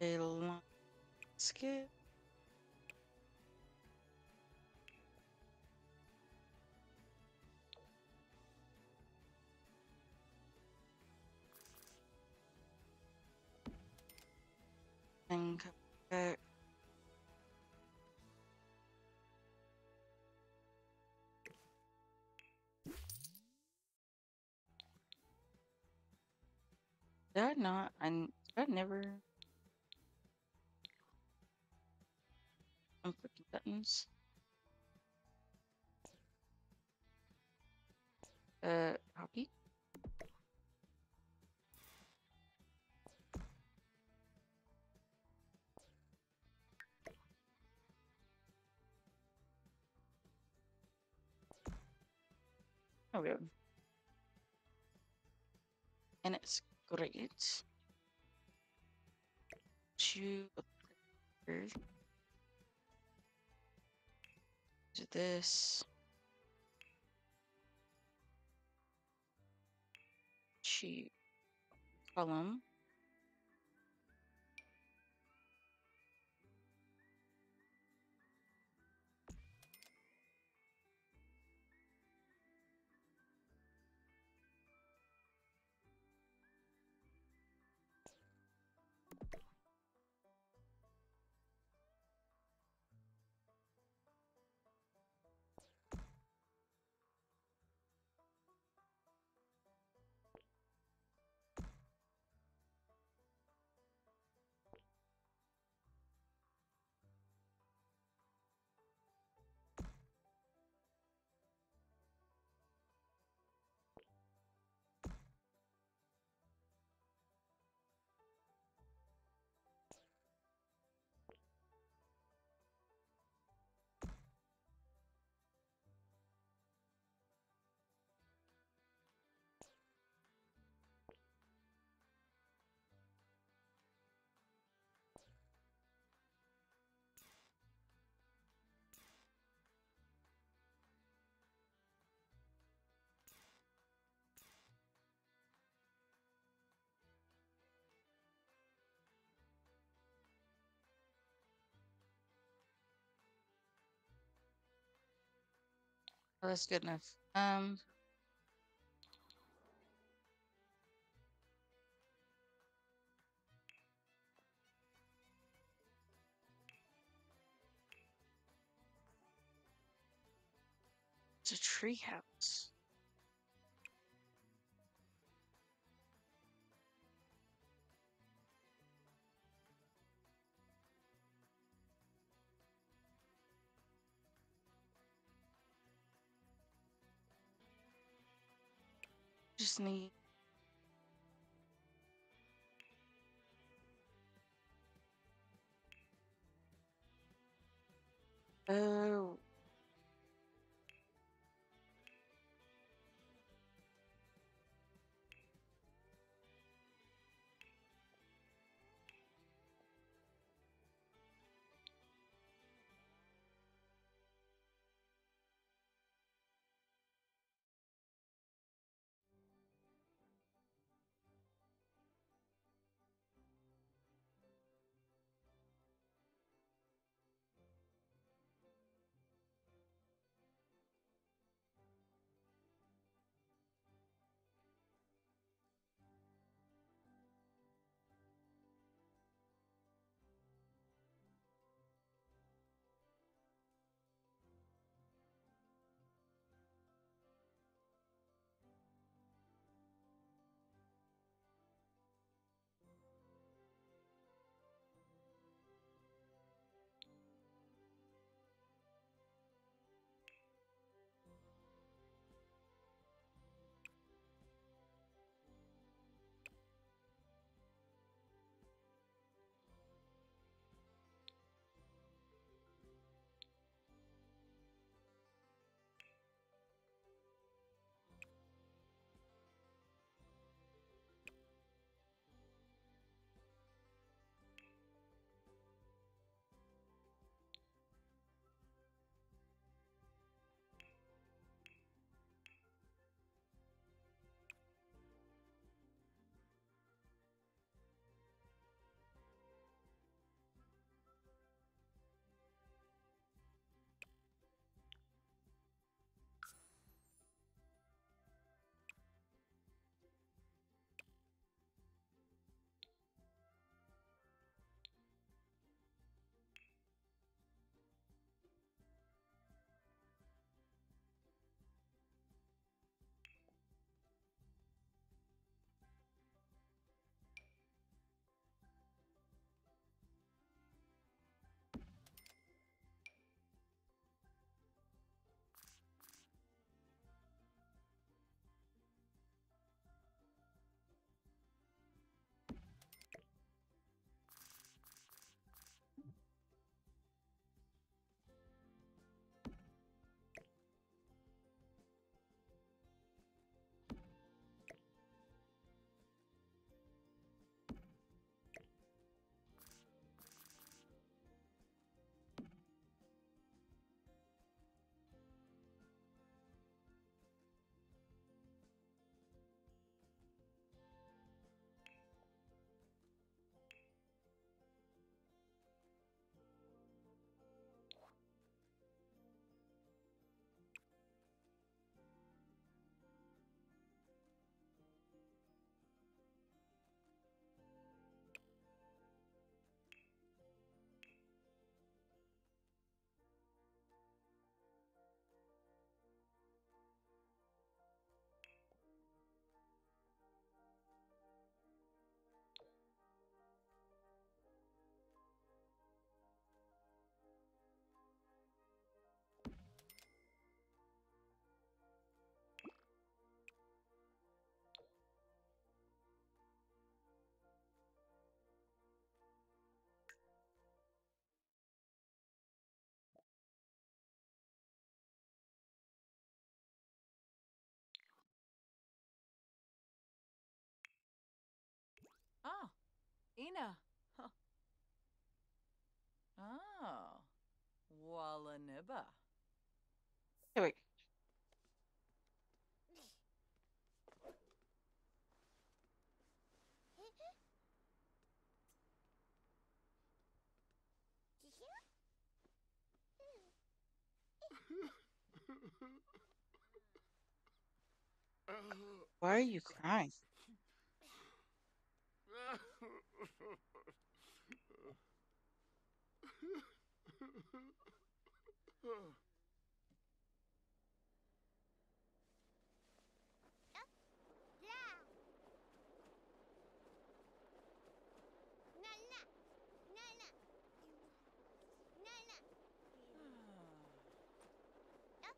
a long skip. And come back. Did I not? I, I never. Buttons. Uh, copy. We. And it's great. To Do this. Sheet column. Oh, that's good enough. Um, it's a tree house. Just need. Oh, Ina. Huh. Oh. Walaniba. Hey, wait. Why are you crying?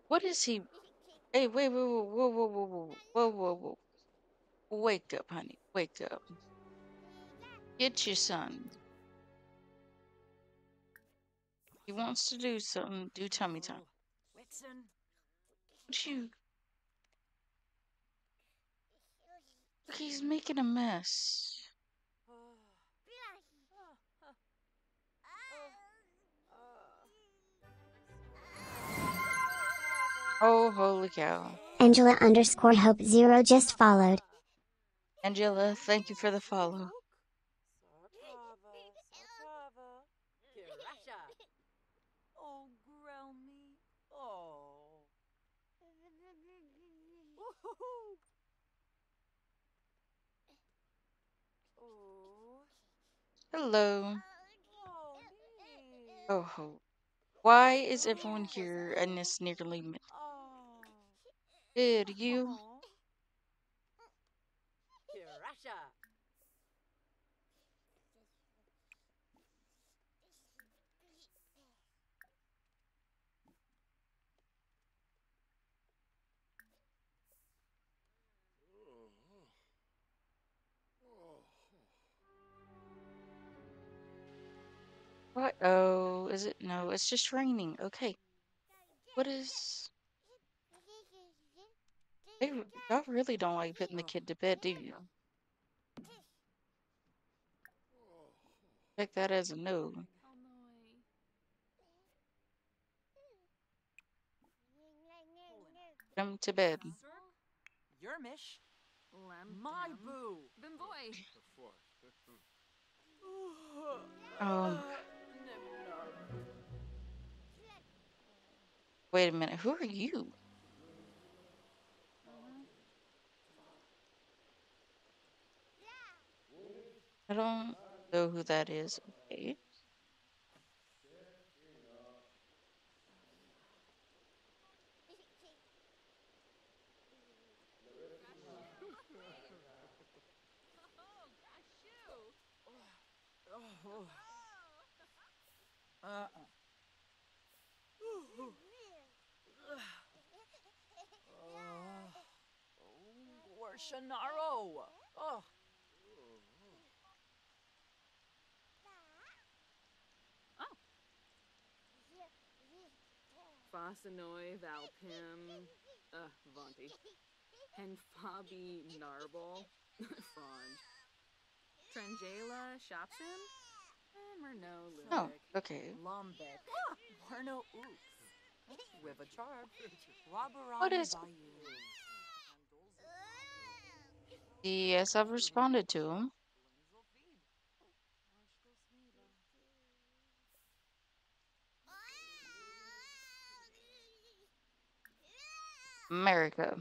What is he? Hey, wait, wait, whoa, whoa, whoa, whoa, whoa, whoa, whoa, whoa. Wake up, honey. Wake up. Get your son. He wants to do something. Do tummy time. Whitson. What you? Look, he's making a mess. Oh, holy cow. Angela underscore hope zero just followed. Angela, thank you for the follow. Sarkava. Kirasha. Oh, Grelmy. Oh. Woohoo. Oh. Hello. Oh. Ho. Why is everyone here and it's nearly mid? Good, you? What? Oh, is it? No, it's just raining. Okay. What is? They, y'all really don't like putting the kid to bed, do you? Take that as a no. No. Put him to bed. Yermish. Lem. My boo. Bim boy. Um, wait a minute. Who are you? I don't know who that is. Okay. Oh. oh, oh, oh. Uh-uh. Oh, Warshanaro. Oh. Fosanoi, Valpim, uh, Vonti. And Fabi Narbol, Franj. Trangela, Shopsim, and Murno, Oh, okay. Lumbek. Warno Oops. Riva Charb. What is- Yes, I've responded to him. America.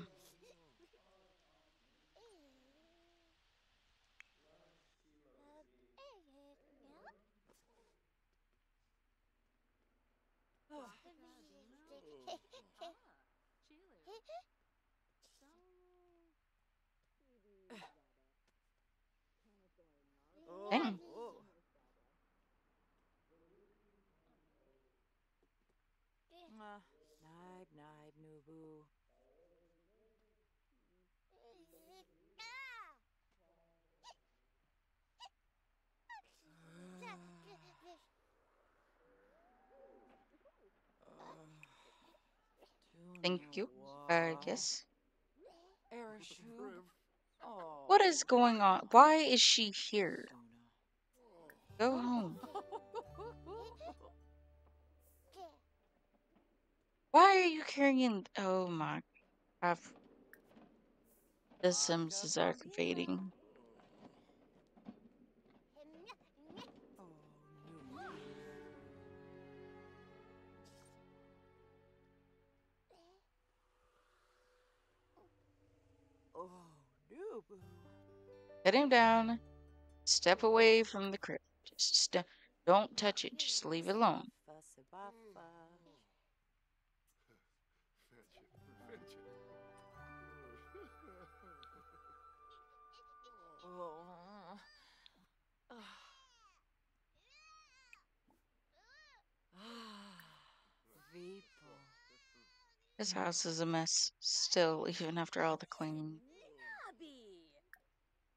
Dang. Uh, Nibe, Nubu. Thank you. I guess. What is going on? Why is she here? Go home. Why are you carrying? Oh my god. The Sims is aggravating. Get him down. Step away from the crib. Just. Don't touch it. Just leave it alone. Fasibafa. Fetch it. Fetch it. Oh. Vipo. His house is a mess still, even after all the cleaning.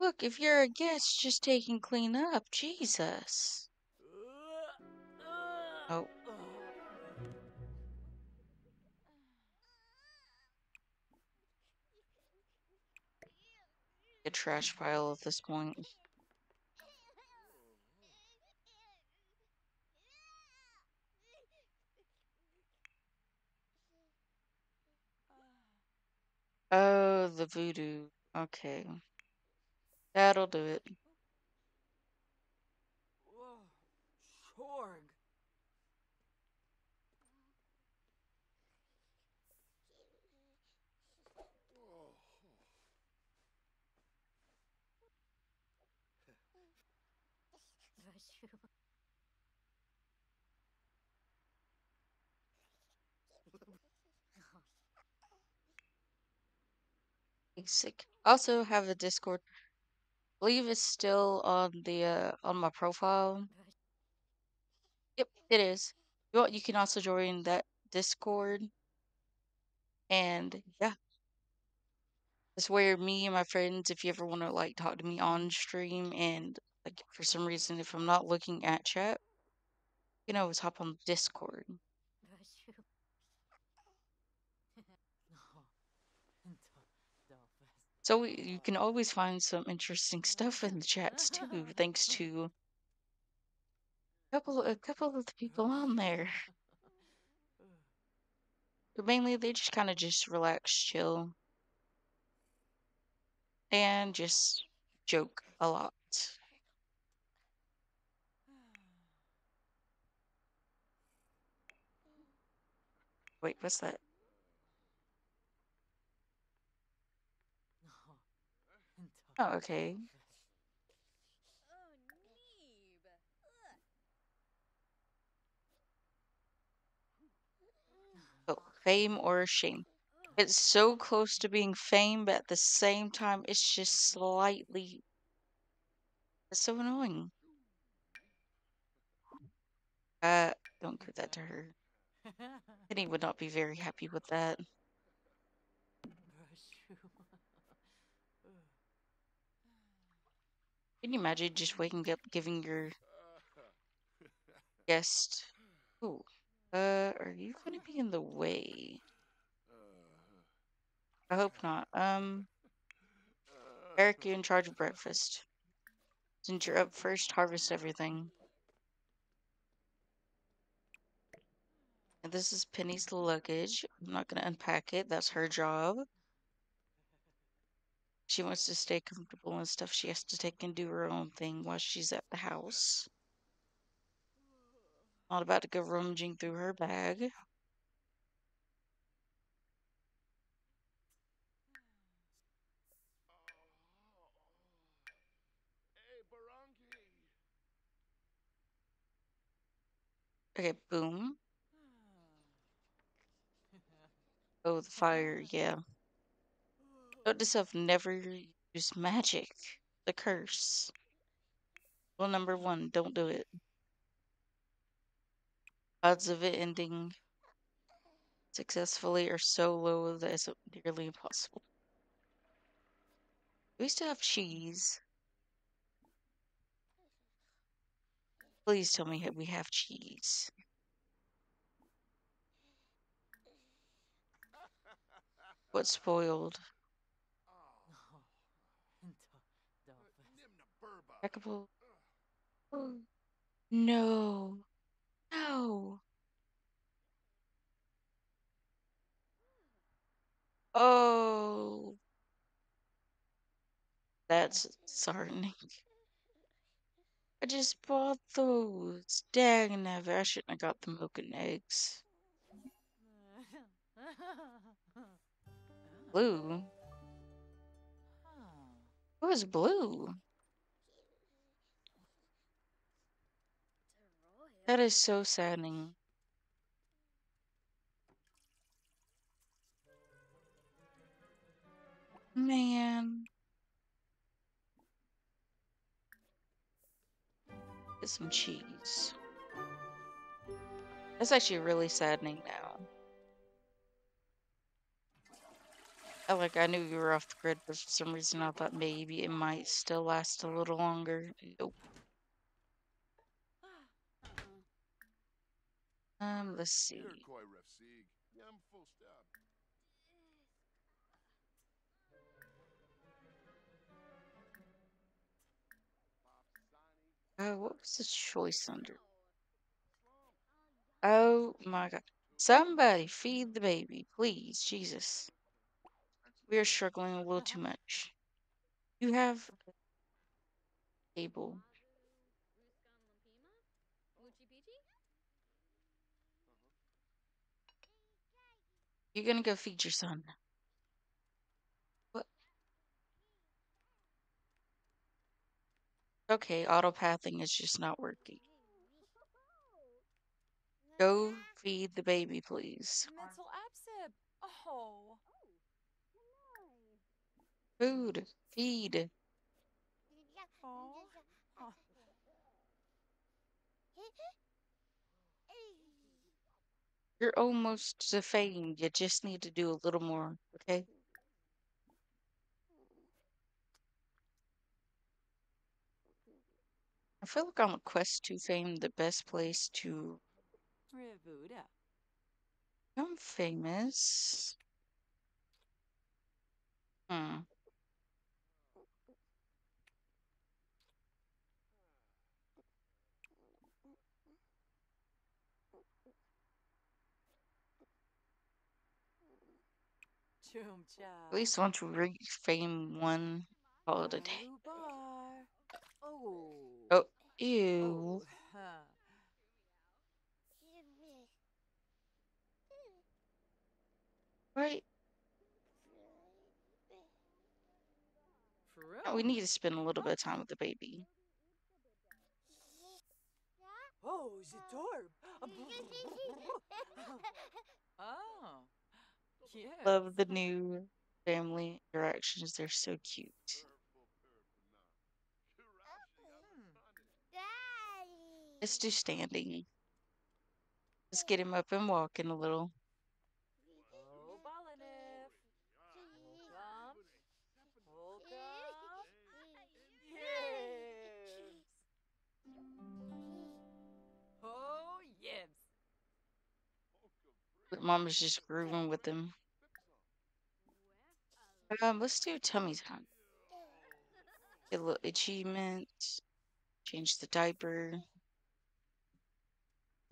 Look, if you're a guest, just take and clean up. Jesus. Oh. A trash pile at this point. Oh, the voodoo. Okay. That'll do it. Shorg. Basic. Also have a Discord. Believe it's still on the uh, on my profile. Yep, it is. You you can also join that Discord. And yeah, it's where me and my friends, if you ever want to like talk to me on stream and like for some reason if I'm not looking at chat, you can always hop on the Discord. So you can always find some interesting stuff in the chats too, thanks to a couple a couple of the people on there. But mainly they just kind of just relax, chill, and just joke a lot. Wait, what's that? Oh, okay. Oh, fame or shame. It's so close to being fame, but at the same time, it's just slightly. It's so annoying. Uh, don't give that to her. Penny would not be very happy with that. Can you imagine just waking up giving your guest. Ooh. Uh, are you gonna be in the way? I hope not. Um, Eric, you're in charge of breakfast. Since you're up first, harvest everything. And this is Penny's luggage. I'm not gonna unpack it. That's her job. She wants to stay comfortable and stuff. She has to take and do her own thing while she's at the house. Not about to go rummaging through her bag. Okay, boom. Oh, the fire, yeah. Notice I've never use magic. The curse. Well, number one, don't do it. Odds of it ending successfully are so low that it's nearly impossible. We still have cheese. Please tell me we have cheese. What's spoiled? Packable. Oh. No. No. Oh. That's disheartening. I just bought those. Dang never. I shouldn't have got the milk and eggs. Blue. Who is blue? That is so saddening. Man. Get some cheese. That's actually really saddening now. I like I knew you were off the grid, but for some reason I thought maybe it might still last a little longer. Nope. Um, let's see. Iroquois ref Sieg. Yam full stop. Oh, what was the choice under? Oh my god. Somebody feed the baby, please. Jesus. We are struggling a little too much. You have a table. You're gonna go feed your son. What? Okay, autopathing is just not working. Go feed the baby, please. Mental absib. Oh. Food. Feed. You're almost to fame. You just need to do a little more, okay? I feel like on a quest to fame, the best place to become famous. Hmm. At least once we reach fame one, call it a day. Oh. Oh, ew. Oh. Right? No, we need to spend a little bit of time with the baby. Oh, the door. oh. Yes. Love the new family interactions. They're so cute. Let's do standing. Let's get him up and walking a little. Mama's just grooving with him. Um, let's do tummy time. Get a little achievement. Change the diaper.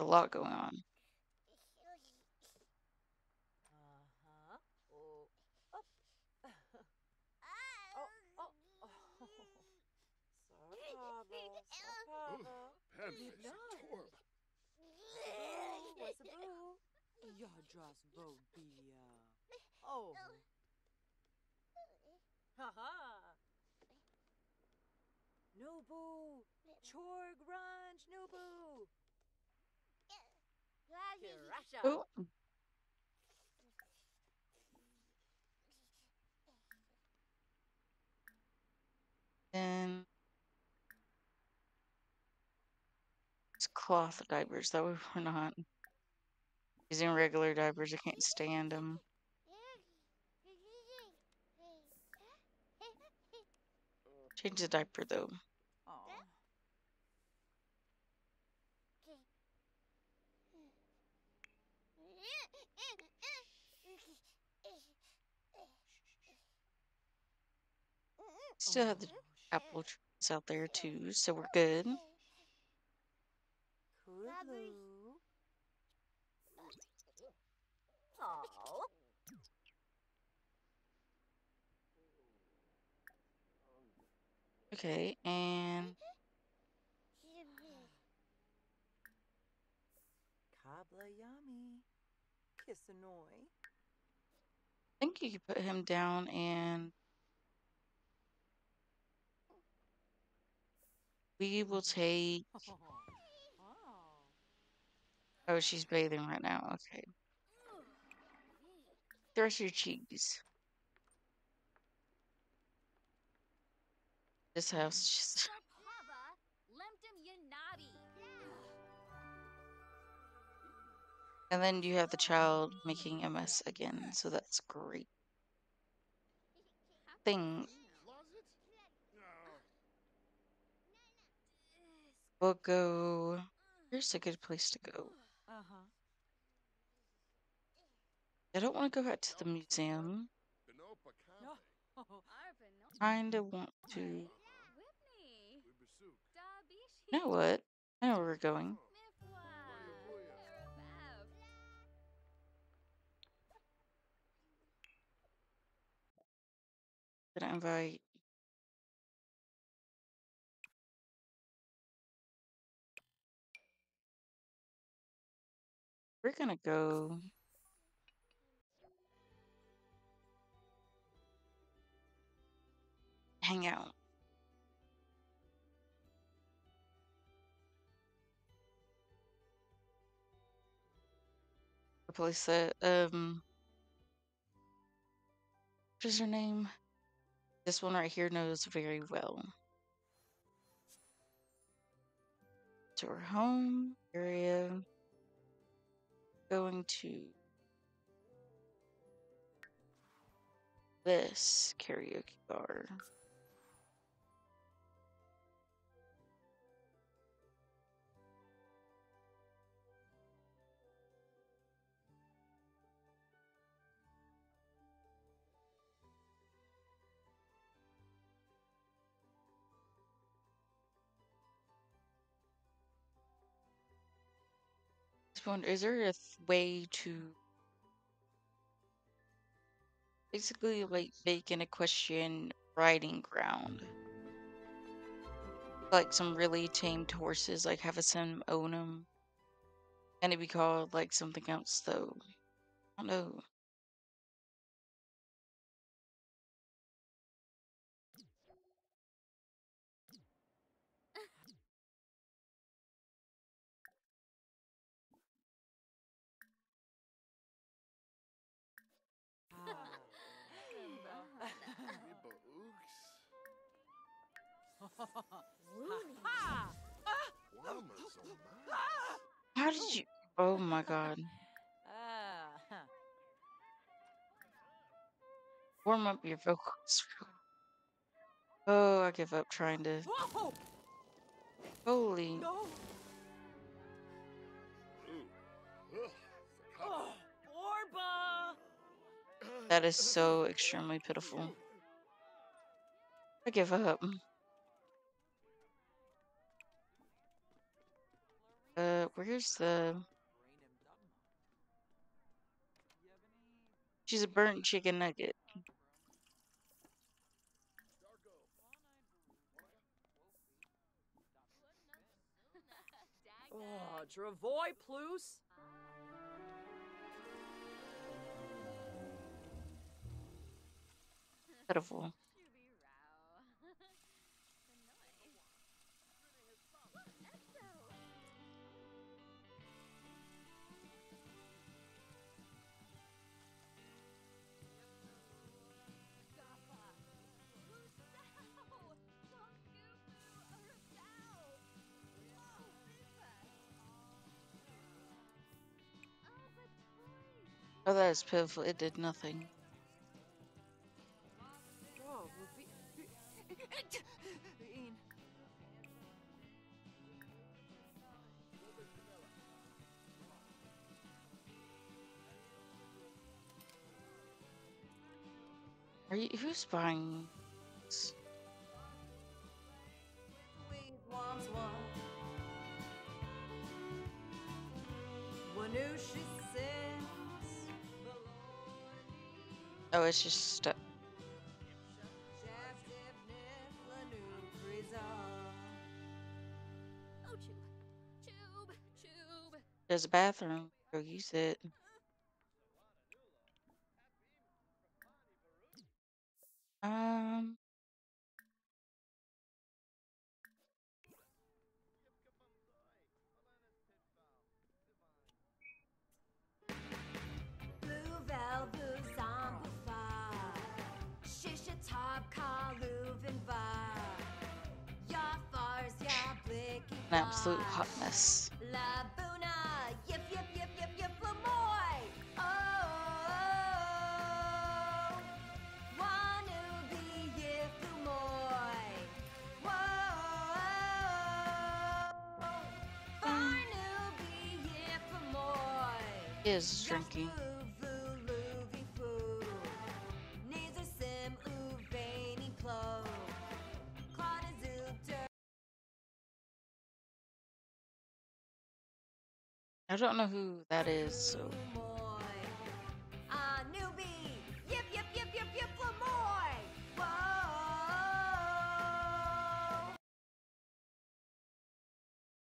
A lot going on. Uh-huh. Oh, up. oh, oh, oh. Sorry, Pablo. Sorry, Pablo. Panfish. No. Torb. Boo, What's a boo? Jag just Bobia. Uh, oh. Haha. Nubu. Chorg Ranch Nubu. Kirasha. Oh, and it's cloth diapers. That way we're not using regular diapers. I can't stand them. Change the diaper though. Still have the apple trees out there too, so we're good. Babu. Oh. Okay, and Kabla yummy. Kissanoi. I think you could put him down and we will take. Oh. Oh, she's bathing right now. Okay. The rest your cheese. This house just. Pava, lemtum yanabi. And then you have the child making a mess again, so that's great. Thing. Closet? We'll go. Here's a good place to go. Uh-huh. I don't want to go back to the museum. Benopa No. Kampe. Kinda want to. You know what? I know where we're going. Gonna invite. We're gonna go. Hang out. Replace that. Um. What is her name? This one right here knows very well. To her home area. Going to this karaoke bar. Wonder, is there a th- way to basically like make an equestrian riding ground? Like some really tamed horses, like have a son own them. And it be called like something else though? I don't know. How did you? Oh my god. Warm up your vocals. Oh, I give up trying to. Holy. That is so extremely pitiful. I give up. Uh, where's the. She's a burnt chicken nugget. Oh, Dravoy plus? Pitiful. Oh, that is pitiful. It did nothing. Are you. Who's buying. Oh, it's just. Tube. There's a bathroom. Go use it. Drinking. I don't know who that is, so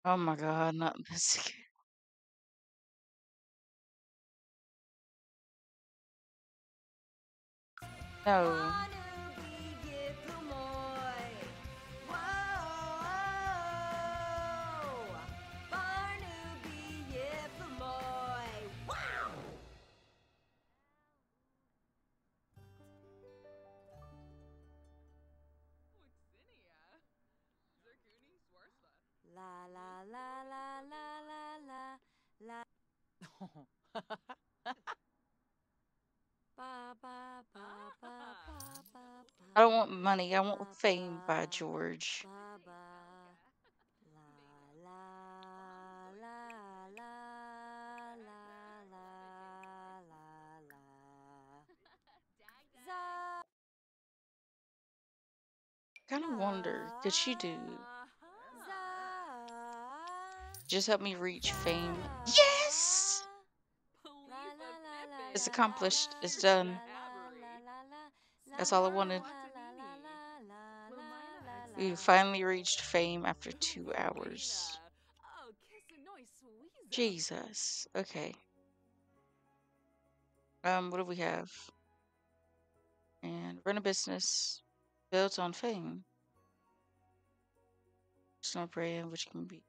oh my god, not this again. No. La la la la la la la I don't want money. I want fame by George. kind of wonder, could she do? Just help me reach fame. Yes! It's accomplished. It's done. That's all I wanted. We finally reached fame after two hours. Jesus. Okay. Um, what do we have? And run a business built on fame. Personal brand, which can be.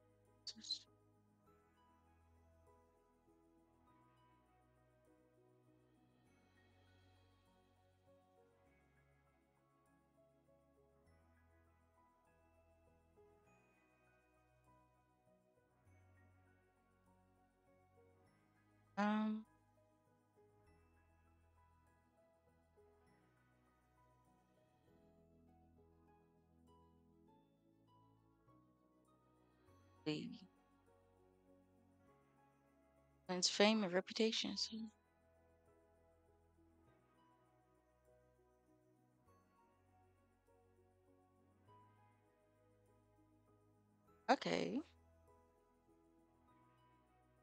Um. The It's fame and reputation. So. Okay.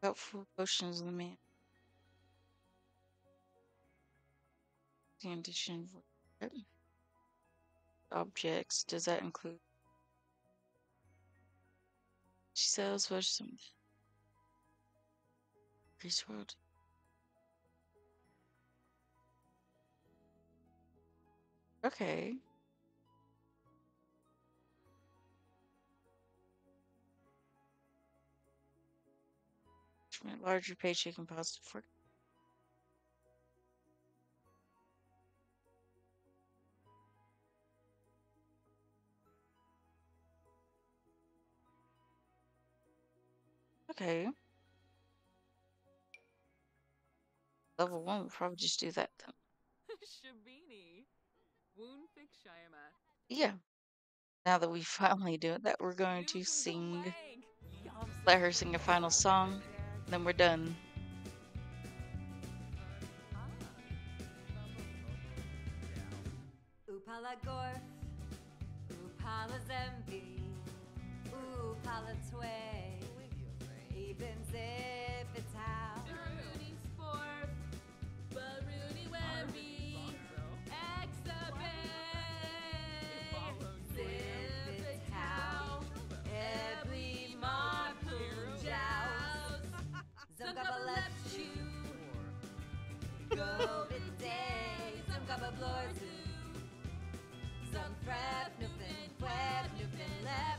Helpful potions in the man. The addition objects. Does that include? She sells what some increase world. Okay. Larger paycheck and positive work. Okay. Level one would probably just do that then. Shabini. Woon fix Shayama. Yeah. Now that we finally do it, that we're going to sing, let her sing a final song, then we're done. Ah. Upala Gorf, Upala Zembi, Upala even zip its how. But Rooney its how. Every jousts, some gaba left you. Go day, some gaba blurs. Some prep, newfin, web, newfin, left.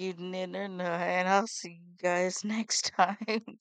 You never know, and I'll see you guys next time.